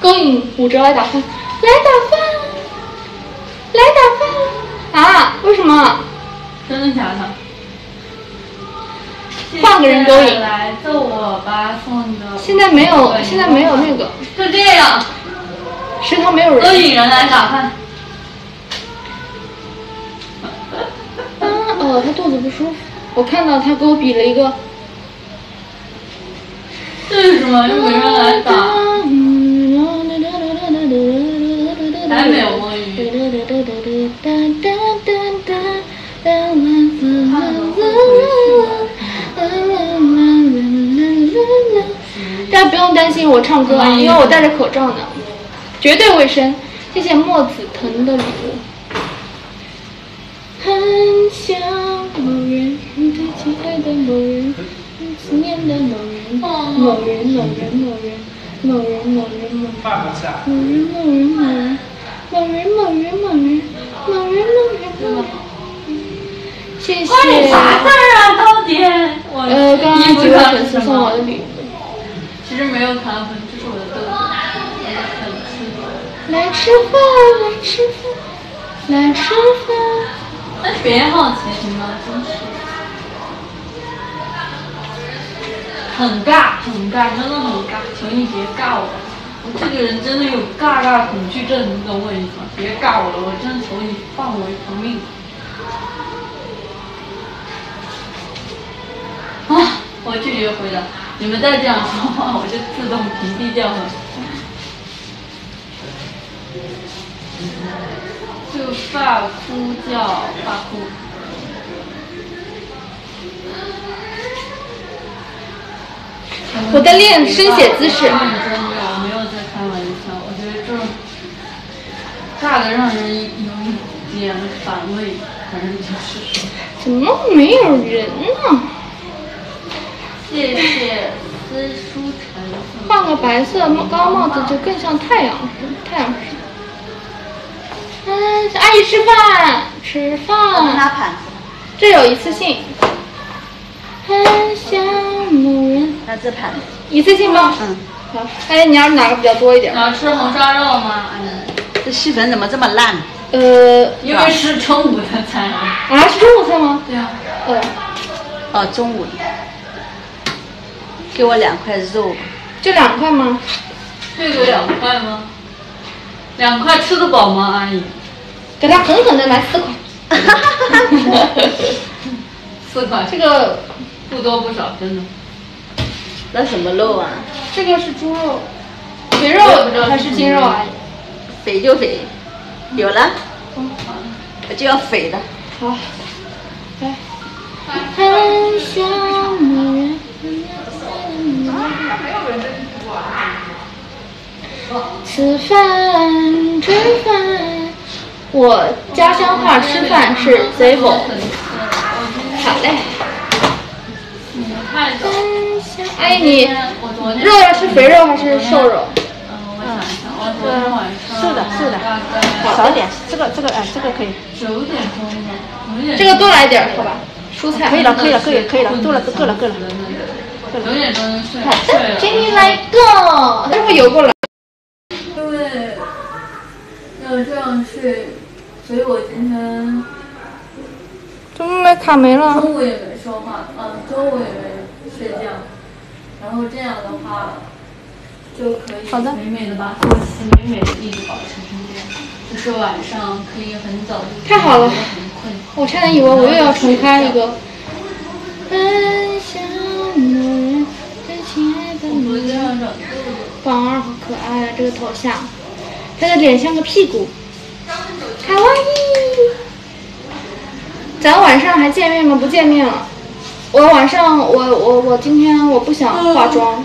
勾引五折来打饭，来打饭，来打饭啊！为什么？真的假的？换个人勾引来揍我吧送的。现在没有，现在没有那个。就这样。食堂没有人。勾引人来打饭。啊哦，他肚子不舒服，我看到他给我比了一个。这是什么？又没人来打。还没有摸鱼。大家不用担心我唱歌啊，因为我戴着口罩呢，绝对卫生。谢谢墨子腾的礼物。很想某人，最亲爱的某人，思念的某人，某人某人某人某人某人某人某人某人某人某人某人某人某人某人。谢谢。啥字啊，到底？呃，刚刚几位粉丝送我的礼物。其实没有卡粉，这是我的豆子，我的粉丝。来吃饭，来吃饭，来吃饭。那别好奇行吗？真是。很尬，很尬，真的很尬，求你别尬我。这个人真的有尬尬恐惧症，你懂我意思吗？别尬我了，我真的求你放我一条命。啊！我拒绝回答。你们再这样说话，我就自动屏蔽掉了。就发哭叫发哭。我在练伸写姿势。尬的让人有一点反胃，反正就是说。怎么没有人呢？谢谢思书晨。换个白色高帽子就更像太阳，太阳神。嗯，阿姨吃饭，吃饭。拿盘子。这有一次性。很想某人。拿这盘子。一次性吗？嗯。好，哎，你要哪个比较多一点？你要吃红烧肉吗？这细粉怎么这么烂？呃，因为是中午的菜。啊，是中午菜吗？对啊。呃。哦，中午的。给我两块肉。就两块吗？这个两块吗？两块吃得饱吗，阿姨？给他狠狠的来四块。四块。这个不多不少，真的。那什么肉啊？这个是猪肉，肥肉还是精肉啊？肥就肥，有了。我就要肥的。好，来。很想某人。吃饭，吃饭。我家乡话吃饭是 zebo。好嘞。你太早。阿姨你肉要吃肥肉还是瘦肉？嗯，我，昨天晚上是的。是的。少点，这个这个哎，这个可以，九点钟，这个多来点，好吧？蔬菜可以了可以了可以可以了，够了够了够了。九点钟睡好的，给你来一个，待会游过来。因为要这样睡，所以我今天怎么没卡没了？中午也没说话，嗯，中午也没睡觉，然后这样的。话就可以好的美美的把作息美美的一直保持成这样，就是晚上可以很早太好了。我差点以为我又要重开一个。很想你，最亲爱的你。宝儿好可爱啊，这个头像，他的脸像个屁股，卡哇伊。咱晚上还见面吗？不见面了。我晚上我我我今天我不想化妆。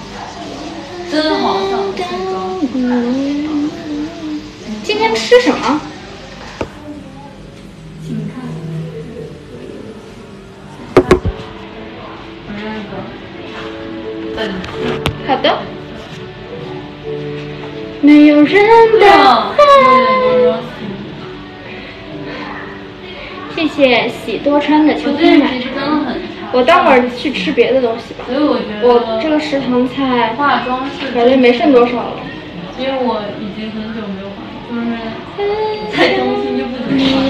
真的好。今天吃什么？好的。没有人的谢谢喜多川的秋我天我待会儿去吃别的东西吧。所以我觉得我这个食堂菜化妆是感觉没剩多少了。因为我已经很久没有化，就是在中心就不怎么化，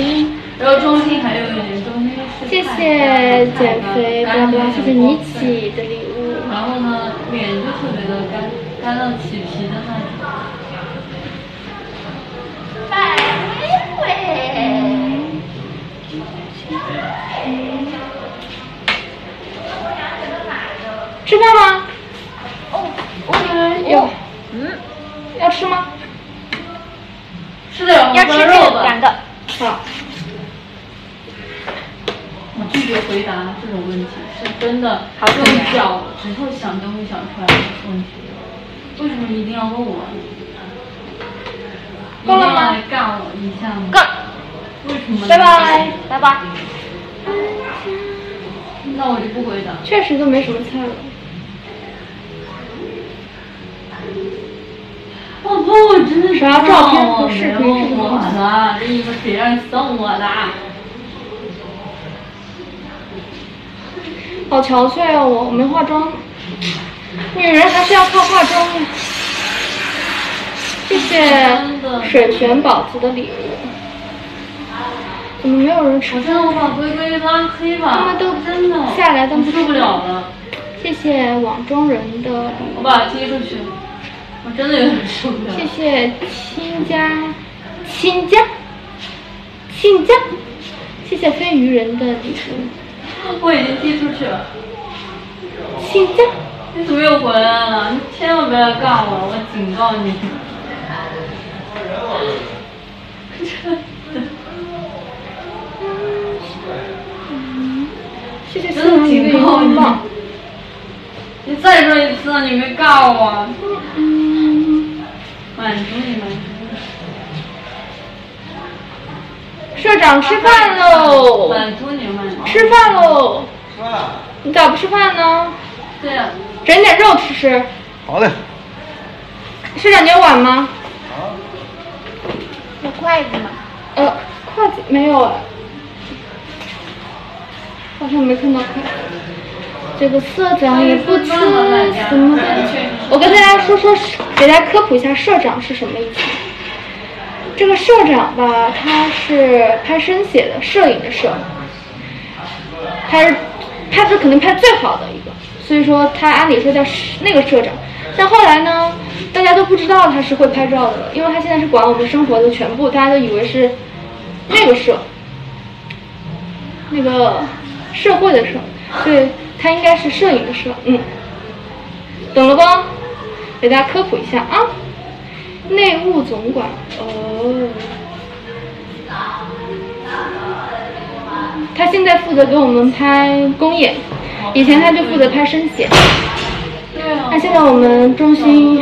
然后中心还有一点，中心是谢太谢干减肥，巴拉巴拉，谢谢你起的礼物。然后呢，脸就特别的干，干到起皮的那种。吃饭吗？哦，我有。嗯，要吃吗？吃的要吃这个肉吧。两个，好。我拒绝回答这种问题，是真的好用脚趾头想都会想出来的问题。为什么一定要问我？够了吗干我一下吗？够，为什么？拜拜拜拜。那我就不回答。确实都没什么菜了。我不，我真的是啥照片我和视频没是问我的，这衣服谁让你送我的？好憔悴哦，我我没化妆。女人还是要靠化妆呀。谢谢水泉宝子的礼物。怎么没有人吃我？真的我把龟龟拉黑吧。他们都真的下来但不受不了了，谢谢网中人的礼我把它踢出去。我真的有点受不了。物，谢谢亲家，亲家，亲家，谢谢飞鱼人的礼物，我已经踢出去了。亲家。你怎么又回来了？你千万不要干我，我警告你。谢谢真的四郎你拥抱。。你再说一次，你没告我。嗯，满足你，们社长吃饭。喽，满足你，们。吃饭喽。吃饭。你咋不吃饭呢？对呀、整点肉吃吃。好嘞。社长，你有碗吗？好。有筷子吗？呃，筷子没有啊，好像没看到筷子。这个社长也不吃什么的。我跟大家说说，给大家科普一下社长是什么意思。这个社长吧，他是拍生写的，摄影的摄，他是拍的肯定拍最好的一个，所以说他按理说叫那个社长。但后来呢，大家都不知道他是会拍照的了，因为他现在是管我们生活的全部，大家都以为是那个社，那个社会的社，对他应该是摄影的摄，嗯，懂了不？给大家科普一下啊，内务总管哦，他现在负责给我们拍公演，以前他就负责拍生写。那现在我们中心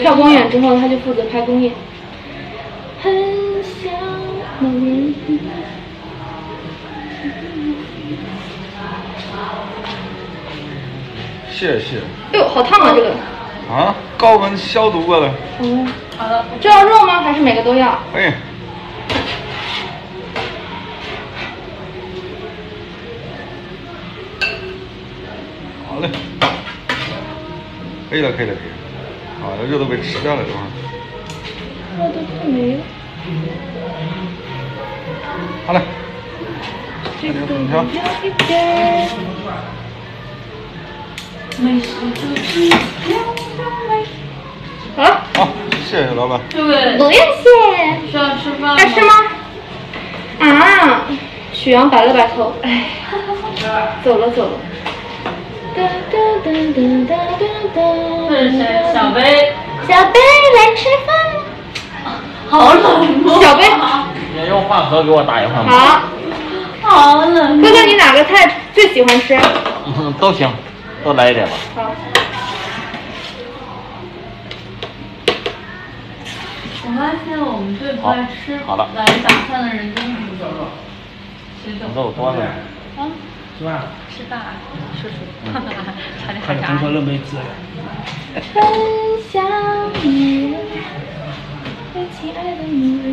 跳公演之后，他就负责拍公演。很想能谢谢。哎呦，好烫啊这个。啊，高温消毒过的。哦，好了，这要肉吗？还是每个都要？哎。好嘞。可以了，可以了，可以了。好，肉都被吃掉了，是吧？肉都快没了。好嘞。这个怎么调？好了。好，谢谢老板。对。不用谢。需要吃饭要吃吗？啊！许阳摆了摆头，哎，走 了走了。这是谁？小贝。小贝来吃饭。好冷漠。小贝。你用饭盒给我打一份吗？好。好冷。哥哥，你哪个菜最喜欢吃？嗯，都行，都来一点吧。好。我发现我们最不爱吃来打饭的人真的不多。谁懂？肉多呢。啊？是吧？吃饭，叔叔。差点看着红烧肉没吃。分享你，我亲爱的女人。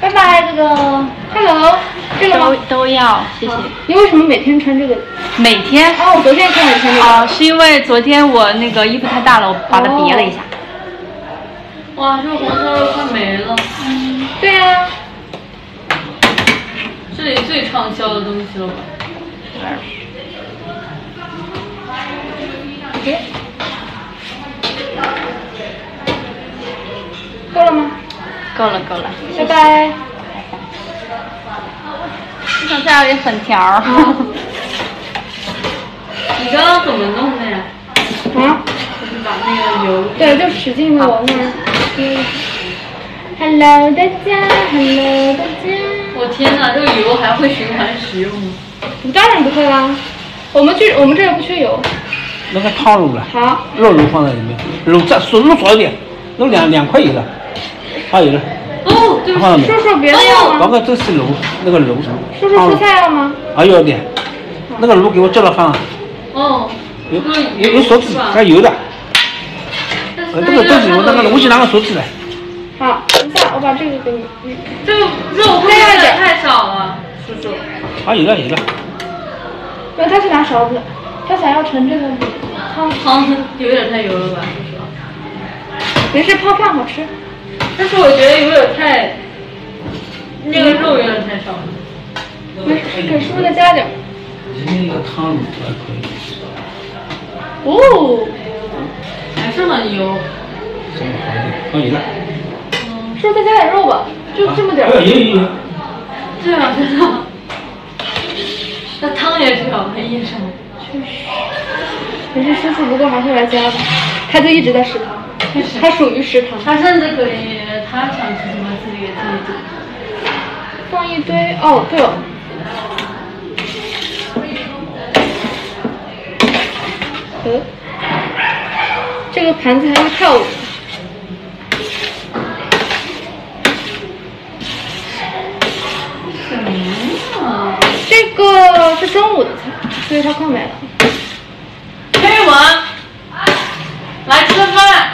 拜拜，哥哥。Hello，这个都都要，谢谢。你为什么每天穿这个？每天？哦，我昨天看你穿这个。哦，是因为昨天我那个衣服太大了，我把它别了一下。哇，这个红烧肉快没了。嗯，对呀。这里最畅销的东西了吧？够了吗？够了，够了。拜拜。这种菜有点粉条。你刚刚怎么弄的呀？啊？就是把那个油。对，就使劲的往那儿。Hello，大家，Hello，大家。我天哪，这个油还会循环使用吗？你当然不会啦，我们这我们这儿不缺油。那个烫肉了。好。肉肉放在里面，肉再少肉少一点，弄两两块油的，好油了。叔叔别弄了。包括这是卤，那个卤。叔叔蔬菜了吗？还有点，那个卤给我叫了饭。哦。有有有手指，还有的。呃，这个都是我那个，我去拿个手指来。好，等一下，我把这个给你。这个肉会有点太少了，叔叔。啊，有了有了。那他去拿勺子，他想要盛这个汤。汤有点太油了吧，叔叔。没事，泡饭好吃。但是我觉得有。点太，那个肉有。点太少了。没事，给叔叔再加点。那个汤卤还可以。哦。还是很油。这个好一点，好油了。叔叔再加点肉吧，就这么点儿。有。有。有。对啊，真的。那汤也是要很医生。确实。可是叔叔不过还会来加的，他就一直在食堂，他属于食堂。他甚至可以，他想吃什么自己给自己煮。放一堆哦，对了。呃，这个盘子还会跳舞。什么？这个是中午的菜，所以它快没了。黑文，来吃饭。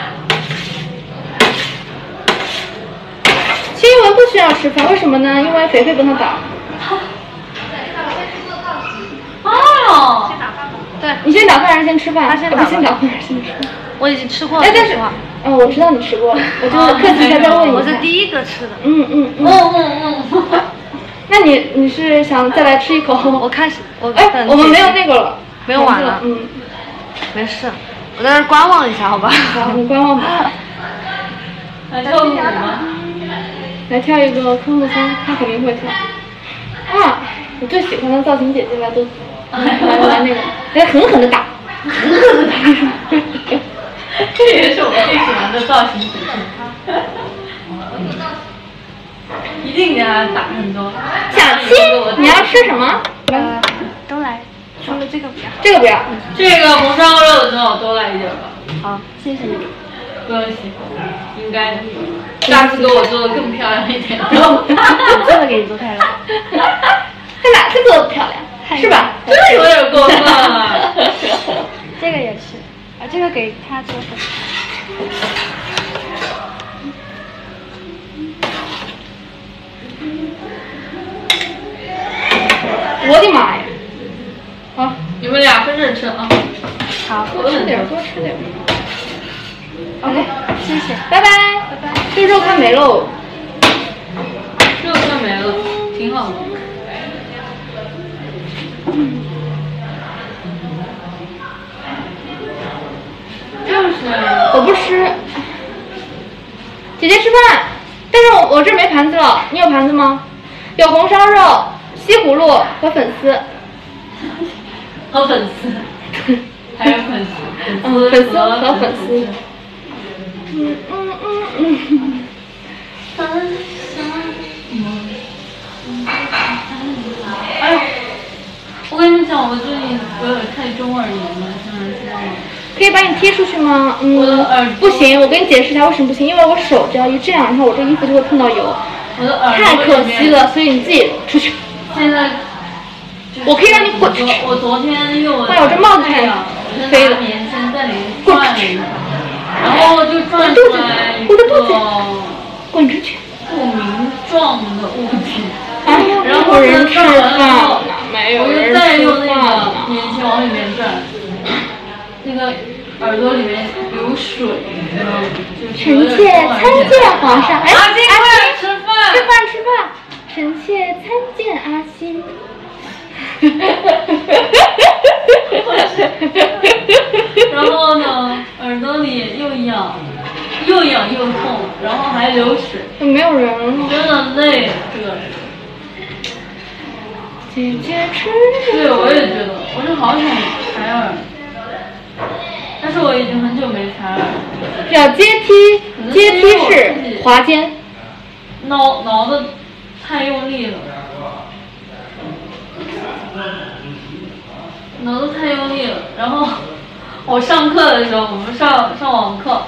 青文不需要吃饭，为什么呢？因为肥肥不能打。哦。对，你先打饭还是先吃饭？他先打。先打饭还是先吃？我已经吃过了。哎，但是，嗯，我知道你吃过了，我就是客气一下再问一下。我是第一个吃的。嗯嗯嗯。嗯嗯嗯。那你你是想再来吃一口？我开始，我哎，我们没有那个了，没有碗了。嗯，没事，我在这观望一下，好吧？好，你观望吧。来跳舞吗？来跳一个科目三，他肯定会跳。啊，我最喜欢的造型姐姐 来都来来那个，来狠狠的打，狠狠的打。这也是我最喜欢的造型姐姐。一定给他打很多。小七，你要吃什么？呃，都来，除了这个不要。这个不要。这个红烧肉的正好多来一点吧。好，谢谢你。不用洗，应该的。下次给我做的更漂亮一点。我 真的给你做漂亮。他哪次做的漂亮？是吧？真的有点过分了。这个也是，啊，这个给他做的。我的妈呀！好，你们俩分着吃啊。好，多吃点，多吃点。OK，谢谢，拜拜，拜拜。这肉快没喽。肉快没了，挺好的。就是，我不吃。姐姐吃饭，但是我我这没盘子了，你有盘子吗？有红烧肉、西葫芦和粉丝。和粉丝，还有粉丝，嗯，粉丝和粉丝。嗯嗯嗯嗯。哎，我跟你们讲，我最近我有太中耳炎了，知道吗？可以把你踢出去吗？嗯，不行，我跟你解释一下为什么不行，因为我手只要一这样，然后我这衣服就会碰到油，我的耳太可惜了，所以你自己出去。现在，我可以让你滚出去。我昨天用哎呦，这帽子飞了。棉签在里面转了一下，然后就转出来一个滚出去。不明状的物体。哎呀，然后人吃饭了，没有我就再用那个棉签往里面转，那个耳朵里面有水，臣妾参见皇上。哎，阿金，吃饭，吃饭，吃饭。臣妾参见阿星。然后呢，耳朵里又痒，又痒又痛，然后还流水。没有人了。真的累，这个。姐姐吃。对，我也觉得，我就好想采耳，但是我已经很久没采耳。叫阶梯，阶梯式滑肩。挠挠的太用力了。挠的太用力了，然后我上课的时候，我们上上网课，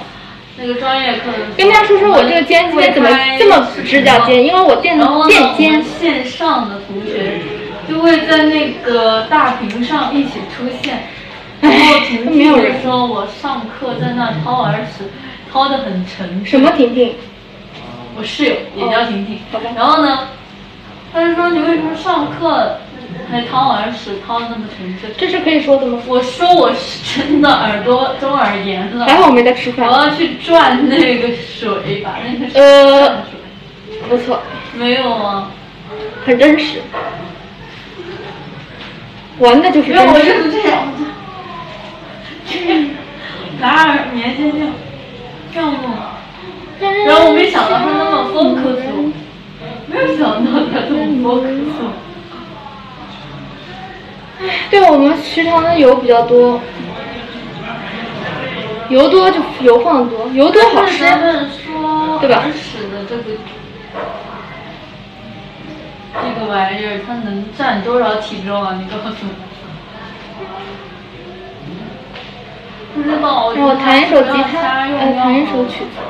那个专业课的时候，跟大家说说我这个肩今天怎么这么直角肩，因为我垫垫肩。线上的同学就会在那个大屏上一起出现，然后婷婷就说我上课在那掏耳屎，掏的很沉。什么婷婷？我室友也叫婷婷。然后呢，他就说你为什么上课？还掏耳屎，掏的那么纯粹，这是可以说的吗？我说我是真的耳朵中耳炎了。还好我没在吃饭。我要去转那个水，把那个水呃，不错。没有啊，很真实。玩的就是真实。我就是这样，拿耳棉签这样这样弄，然后我没想到他那么 focus，没有想到他这么 focus。对我们食堂的油比较多，油多就油放多，油多好吃，对吧？这个这个玩意儿，它能占多少体重啊？你告诉我。不知道。让我弹一首吉他，呃，弹一首曲子。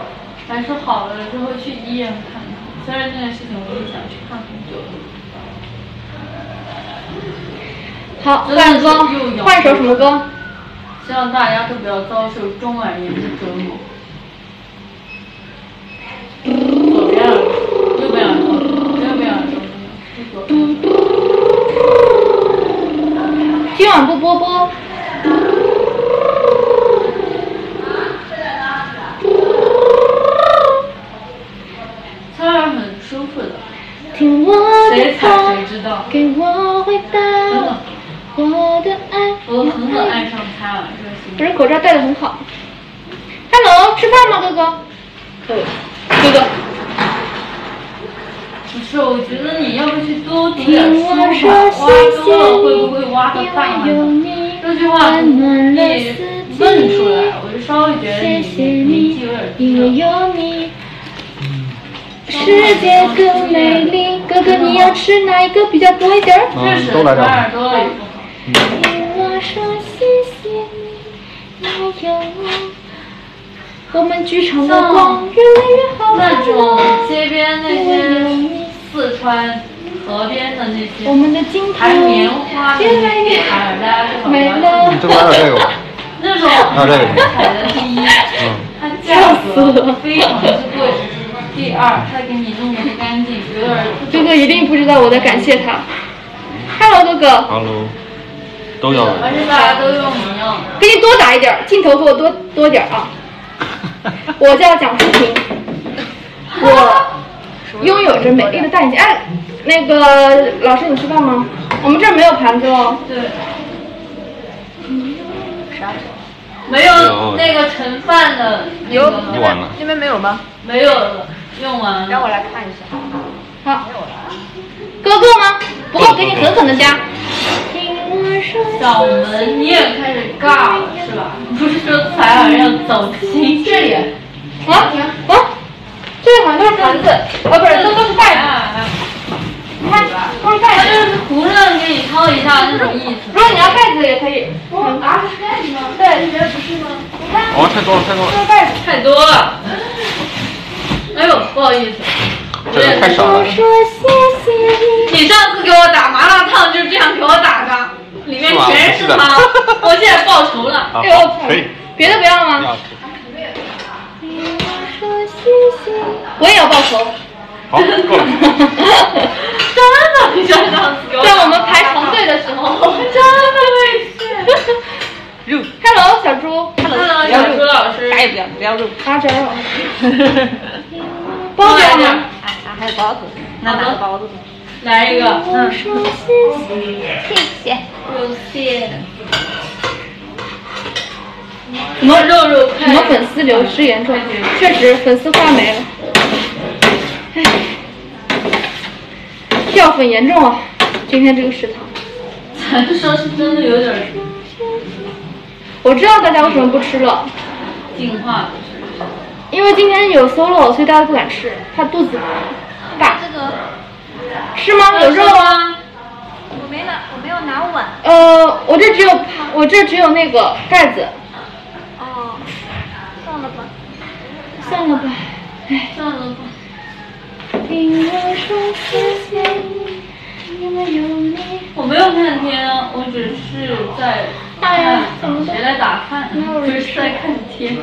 还是好了之后去医院看看，虽然这件事情我也想去看很久了。好，换歌，换首什么歌？希望大家都不要遭受中耳炎的折磨。左边耳朵，右边耳朵，右边耳朵，今晚不播播。采耳很舒服的。听我谁踩谁知道。给我回答。不是口罩戴的很好。Hello，吃饭吗，哥哥？可以。哥哥。不是，我觉得你要不去多读点书吧，挖多了会不会挖的大呢？这句话你问出来，我就稍微觉得你年纪有点低。世界更美丽，哥哥你要吃哪一个比较多一点？就是采耳我们剧场的光越来越好。那种街边那些四川河边的那些，我们的金还有棉花的越来越那大家就很美了你。这边还有这个吧？那种还有这个。排的第一，嗯。它价格非常之贵。第二，它给你弄得不干净，有点儿哥哥一定不知道我在感谢他。Hello，哥哥，Hello，都要而且大家都用一样。给你多打一点儿，镜头给我多多点儿啊。我叫蒋淑婷，我拥有着美丽的大眼睛。哎，那个老师，你吃饭吗？我们这儿没有盘子哦。对。没有那个盛饭的那有个用完了。那边没有吗？没有了，用完了。让我来看一下。好，哥够吗？不够，给你狠狠的加。小门你也开始尬了是吧？不是说采耳要走心，这里啊啊，这个好像是盘子，哦不是，这都是袋子。你看，都是袋子。他就是胡乱给你掏一下那种意思。如果你要袋子也可以。啊，是袋子吗？对，你觉得不是吗？你看，哦，太多了，太多了。太多了。哎呦，不好意思，这个太少了。你上次给我打麻辣烫就是这样给我打的，里面全是是吧汤，我现在报仇了。哎呦，可以。别的不要了吗？我也要报仇。好，够了。真的，你像上次给我在我们排长队的时候，真的委屈。Hello，小猪。Hello，小猪老师。哎，不要不要肉。八折肉。包子要吗？啊，还有包子，那拿个包子？来一个。嗯。谢谢。有谢。什么肉肉什么粉丝流失严重？确实，粉丝快没了。唉，掉粉严重啊！今天这个食堂。咱说是真的有点我知道大家为什么不吃了，进化。因为今天有 solo，所以大家不敢吃，怕肚子大。这个是吗？有肉吗？我没拿，我没有拿碗。呃，我这只有我这只有那个盖子。哦，算了吧。算了吧，哎。算了吧。听我说谢谢你，因为有你。我没有看天，我只是在哎呀谁来打饭，不是在看天。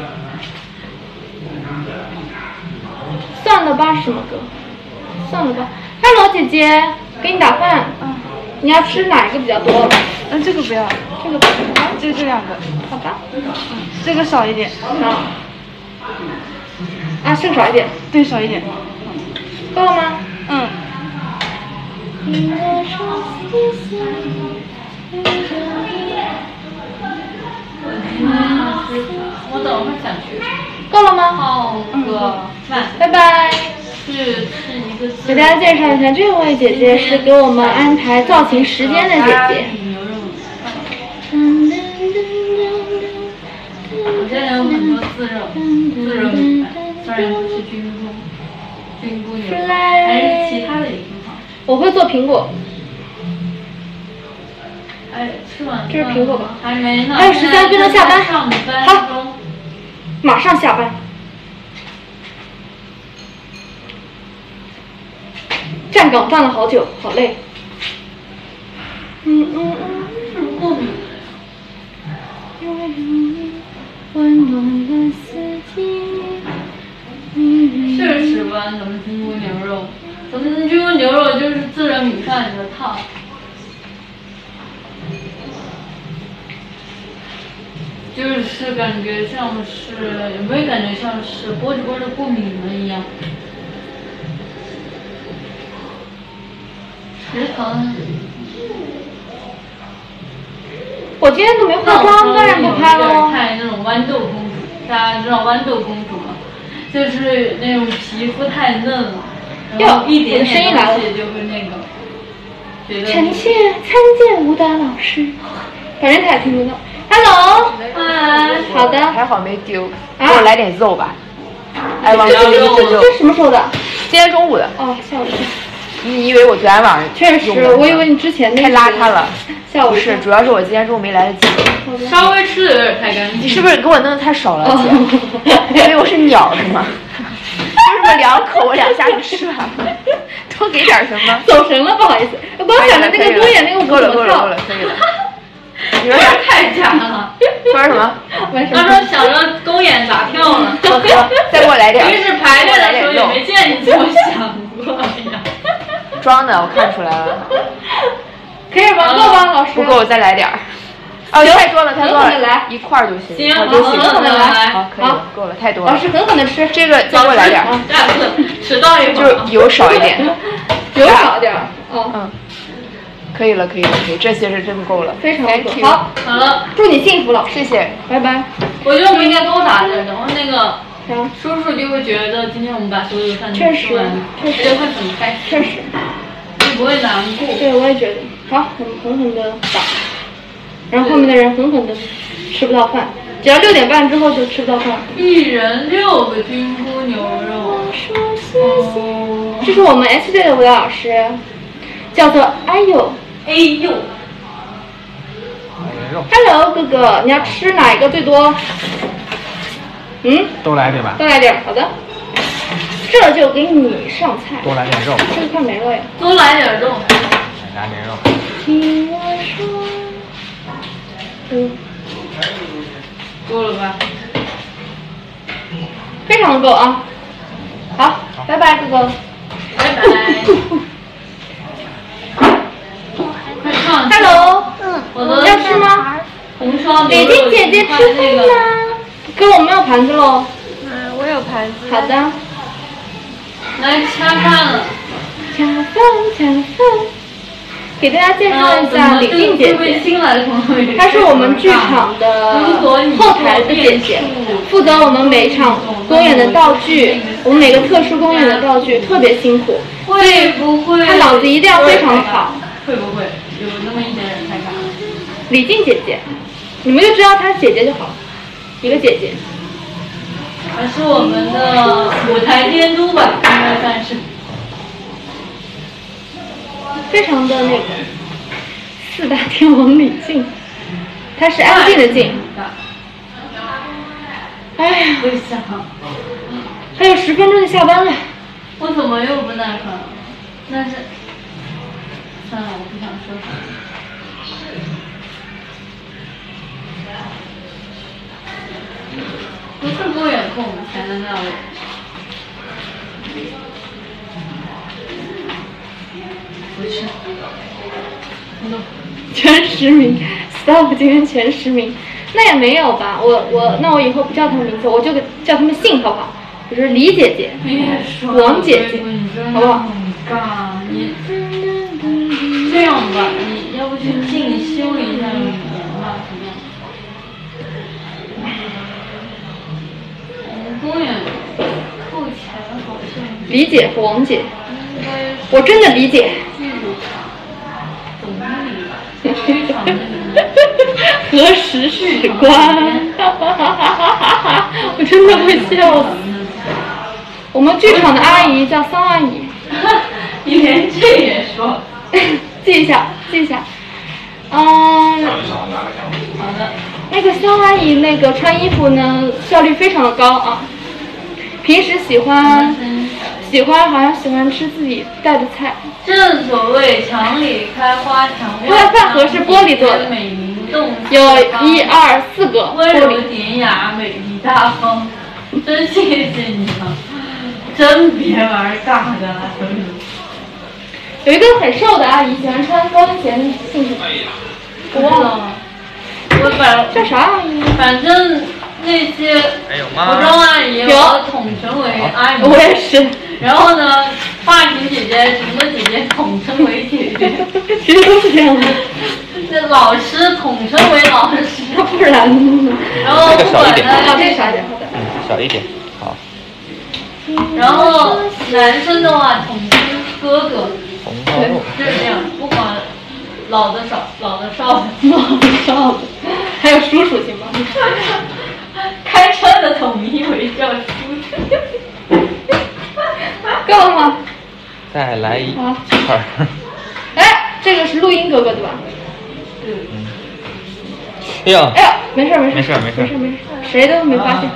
算了吧，什么歌？算了吧。Hello，姐姐，给你打饭。嗯。你要吃哪一个比较多？嗯，这个不要，这个不要。就这两个，好吧。嗯这个少一点。好。啊，这个少一点。对，少一点。够了吗？嗯。我等会儿想去够了吗？泡个饭，拜拜。去吃一个给大家介绍一下，这位姐姐是给我们安排造型时间的姐姐。我现在有很多自热自热米饭，虽然不是菌菇，菌菇牛肉，但是其他的也挺好。我会做苹果。哎，吃完这是苹果吧？还没呢。还有十三分钟下班。上班好，马上下班。站岗站了好久，好累。嗯嗯嗯。是不过敏？因为有你温暖了四季。确实吧，咱们菌菇牛肉，咱们菌菇牛肉就是自热米饭里的汤。就是感觉像是，有没有感觉像是波着波着过敏了一样？我今天都没化妆，当然不拍喽。看那种豌豆公主，大家知道豌豆公主吗？就是那种皮肤太嫩了，然后一点点东西就会那个。臣妾参见舞蹈老师，反正他也听不到。Hello，嗨，好的。还好没丢，给我来点肉吧。哎，往这这这这。这什么时候的？今天中午的。哦，下午的。你以为我昨天晚上确实，我以为你之前那太邋遢了。吓我一跳不是，主要是我今天中午没来得及，稍微吃的有点太干净，是不是给我弄的太少了，姐？以为我是鸟是吗？为什么两口我两下就吃完了？多给点什么？走神了，不好意思。我刚想着那个多演那个舞够了怎么跳够了够了，？可以了。你说有点太假了。说什么？他说想着公演咋跳呢？再给我来点儿。平时排练的时候也没见你这么想过呀。装的，我看出来了。可以吗？够吗，老师？不够，再来点儿。哦，太多了，太多了来，一块儿就行，一行行。狠狠地来好，可以了，够了，太多了。老师狠狠的吃，这个再给我来点儿，下次迟到一会儿啊。就油少一点。油少点儿。哦，嗯，可以了，可以了，可以，这些是真够了。非常够。好，好了，祝你幸福，老师。谢谢。拜拜。我觉得我们应该多打点，然后那个行，叔叔就会觉得今天我们把所有的饭都确实吃完了，确实会很开心，确实，就不会难过。对，我也觉得。好，我们狠狠的打，然后后面的人狠狠的吃不到饭，只要六点半之后就吃不到饭。一人六个菌菇牛肉。哦，这是我们 S 队的舞蹈老师，叫做哎呦哎呦，，Hello 哥哥，你要吃哪一个最多？嗯，多来点吧，多来点，好的。这就给你上菜，多来点肉，这个快没了呀。多来点肉。来点肉。听我说，嗯，够了吧？非常够啊。好，拜拜哥哥。拜拜。快上去。Hello，我要吃吗？红烧北牛肉京姐姐吃饭啦。哥，我没有盘子喽。嗯，我有盘子。好的。来恰饭了。恰饭恰饭，给大家介绍嗯，一下李静姐姐。她是我们剧场的后台的姐姐，负责我们每场公演的道具，我们每个特殊公演的道具特别辛苦。会不会？她脑子一定要非常好。会不会有那么一点点太尬？李静姐姐，你们就知道她是姐姐就好了，一个姐姐。还是我们的舞台监督吧，应该算是。非常的那个四大天王李静，他是安静的静。哎呀，不想，还有十分钟就下班了。我怎么又不耐烦了？那是，算了，我不想说不是公演控才能那位。不是，你懂。全十名，stop，今天前十名，那也没有吧？我我那我以后不叫他们名字，我就给叫他们姓好不好？我是李姐姐，王姐姐好不好这样吧，你要不去进修一下公演扣钱好像李姐和王姐，我真的理解。剧场总理，剧场那个。何时史观？我真的会笑死。我们剧场的阿姨叫桑阿姨，你 连这也说？记一下，记一下。嗯，好的。那个肖阿姨那个穿衣服呢，效率非常的高啊。平时喜欢喜欢好像喜欢吃自己带的菜。正所谓墙里开花墙外饭盒是玻璃做的有一二四个温柔。典雅，美丽大方，真谢谢你啊！真别玩尬的了，有一个很瘦的阿姨喜欢穿高跟鞋，姓什么？我忘了，我反叫啥阿姨？反正那些服装阿姨我统称为阿姨，我也是。然后呢，发型姐姐什么姐姐统称为姐姐，其实都是这样的，那老师统称为老师，不然？然后不管好，这他个少一点，好的。小一点，好。然后男生的话统称哥哥，红。就是这样，不管老的少，老的少的，老的少的，还有叔叔行吗？开车的统一为叫叔叔。够了吗？再来一好块儿。哎，这个是录音哥哥对吧？哎呦哎，呦，没事没事没事没事没事没事，谁都没发现。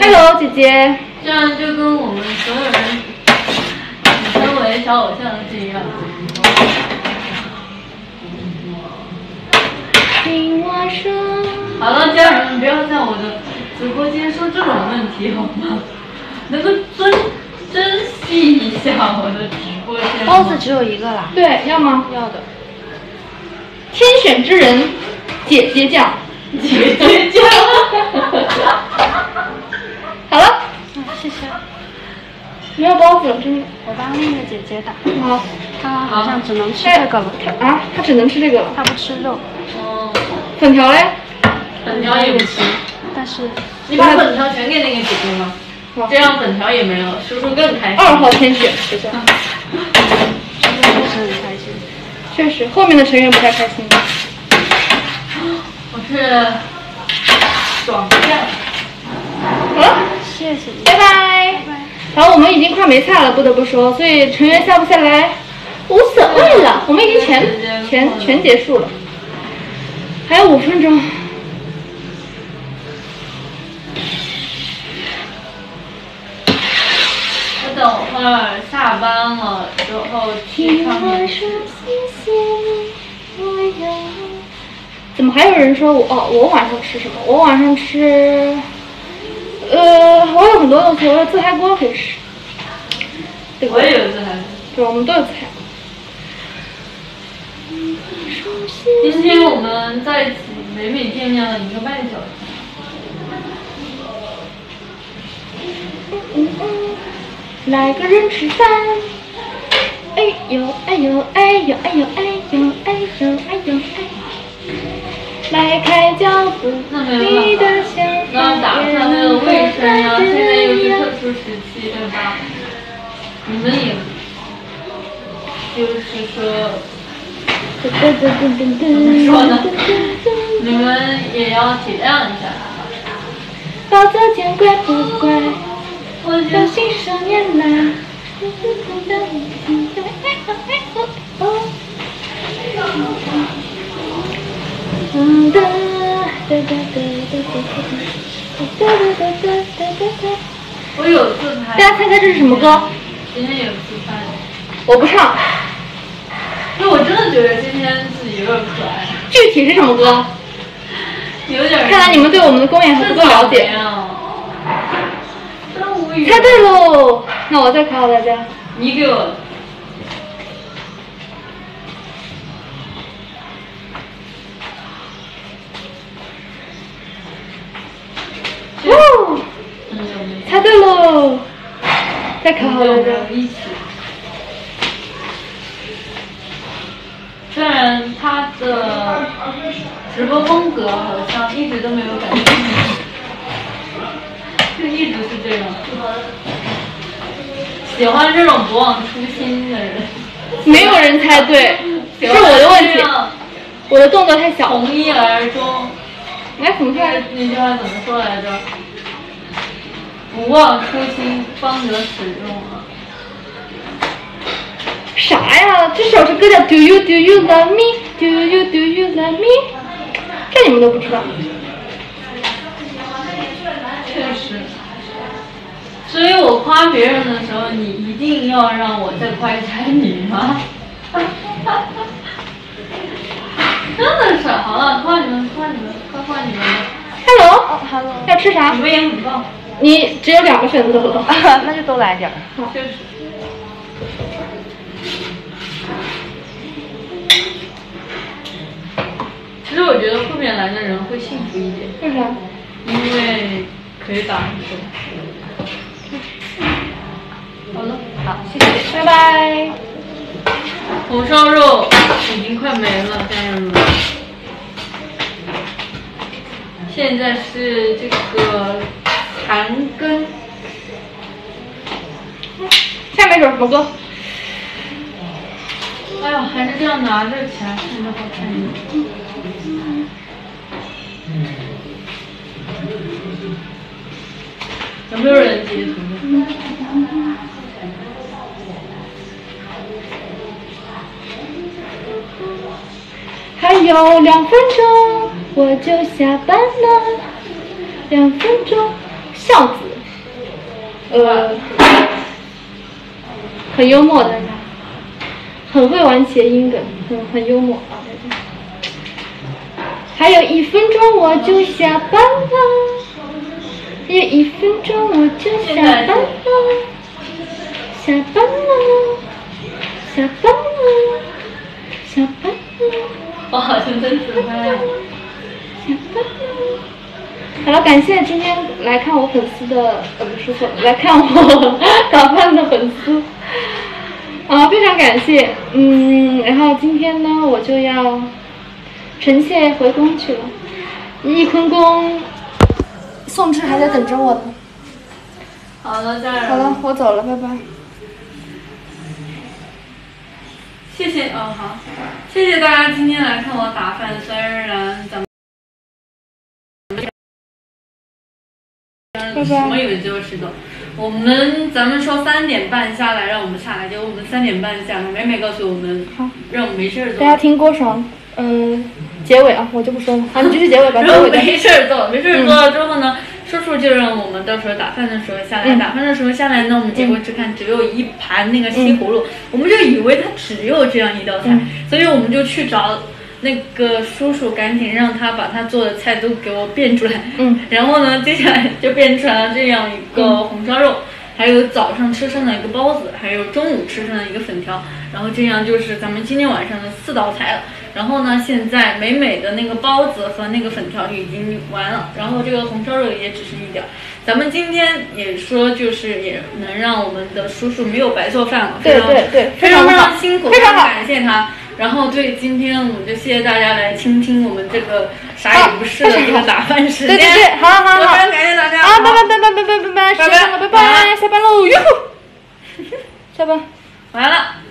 Hello，姐姐。这样就跟我们所有人自称为小偶像是一样的。听我说。好了，家人们不要在我的直播间说这种问题好吗？能够珍珍惜一下我的直播间。包子只有一个啦。对，要吗？要的。天选之人，姐姐酱。姐姐酱。好了，啊，谢谢。没有包子了，真的。我帮那个姐姐打。好。她好像只能吃这个了。啊，她只能吃这个了。她不吃肉。哦。粉条嘞？粉条也不行。但是。你把粉条全给那个姐姐吗？这样粉条也没有，叔叔更开心。二号天选，学校。确实很开心。确实，后面的成员不太开心。我是爽酱。好了，谢谢你。拜拜。好，我们已经快没菜了，不得不说，所以成员下不下来无所谓了。我们已经全全全结束了，还有五分钟。我等会儿下班了之后去上面。怎么还有人说我哦？我晚上吃什么？我晚上吃，呃，我有很多东西，我有自嗨锅可以吃。对我也有自嗨锅。对，我们都有自嗨。今天我们在一起美美见面了一个半小时。来个人吃饭。哎呦哎呦哎呦哎呦哎呦哎呦哎呦哎。来开脚步，你的想那打算为了卫生呀，现在又是特殊时期，对吧？你们也，就是说，怎么说呢？你们也要体谅一下他。包子见怪不怪？我就信手拈来。嗯哒哒哒哒哒哒哒哒哒哒哒。我有自拍。大家猜猜这是什么歌？今天有自拍。我不唱。因为我真的觉得今天自己有点可爱。具体是什么歌？有点。看来你们对我们的公演还不够了解。真无语。猜对喽！那我再考考大家。你给我。哦，猜对喽！再考考大家。一起。虽然他的直播风格好像一直都没有改变，就一直是这样。喜欢这种不忘初心的人。没有人猜对，是我的问题。我的动作太小。从一而终。来，怎么看？那句话怎么说来着？不忘初心，方得始终啊。啥呀？这首歌叫 Do You Do You Love Me? Do You Do You Love Me? 这你们都不知道？确实。所以我夸别人的时候，你一定要让我再夸一下你吗？真的是，好了，夸你们，夸你们，夸夸你们。Hello，Hello，要吃啥？你们也很棒。你只有两个选择了，那就都来点儿。确实。其实我觉得后面来的人会幸福一点。为啥？因为可以打手。好了，好，谢谢，拜拜。红烧肉已经快没了，家人们。现在是这个残羹。下面一首什么歌？哎呀，还是这样拿着起来看着好看一点。有没有人截图？还有两分钟我就下班了，两分钟，孝子，呃，很幽默的，很会玩谐音梗，很很幽默。还有一分钟我就下班了，还有一分钟我就下班了，下班了，下班了，下班了。我好像真自拍啊。好了，感谢今天来看我粉丝的，呃，不是说来看我打饭的粉丝，啊，非常感谢，嗯，然后今天呢，我就要臣妾回宫去了，翊坤宫，宋智还在等着我呢。好了，家人。好了，我走了，拜拜。谢谢，哦好，谢谢大家今天来看我打饭，虽然咱们。拜拜。什么以为就是的，我们咱们说三点半下来，让我们下来，结果我们三点半下来，美美告诉我们，好，让我们没事儿做。大家听郭爽，嗯，结尾啊，我就不说了，好，你继续 结尾吧。然后没事儿做，没事儿做了之后呢，叔叔就让我们到时候打饭的时候下来，打饭的时候下来呢，我们结果只看只有一盘那个西葫芦，我们就以为它只有这样一道菜，所以我们就去找。那个叔叔赶紧让他把他做的菜都给我变出来，嗯，然后呢，接下来就变出来了这样一个红烧肉，还有早上吃剩的一个包子，还有中午吃剩的一个粉条，然后这样就是咱们今天晚上的四道菜了。然后呢，现在美美的那个包子和那个粉条已经完了，然后这个红烧肉也只剩一点。咱们今天也说就是也能让我们的叔叔没有白做饭了，对对对，非常非常辛苦，非常，感谢他。然后对，今天我们就谢谢大家来倾听我们这个啥也不是的这个打饭时间。对对对，好好好，非常感谢大家。啊，拜拜拜拜拜拜拜拜，拜拜拜拜，下班喽，哟，下班，完了。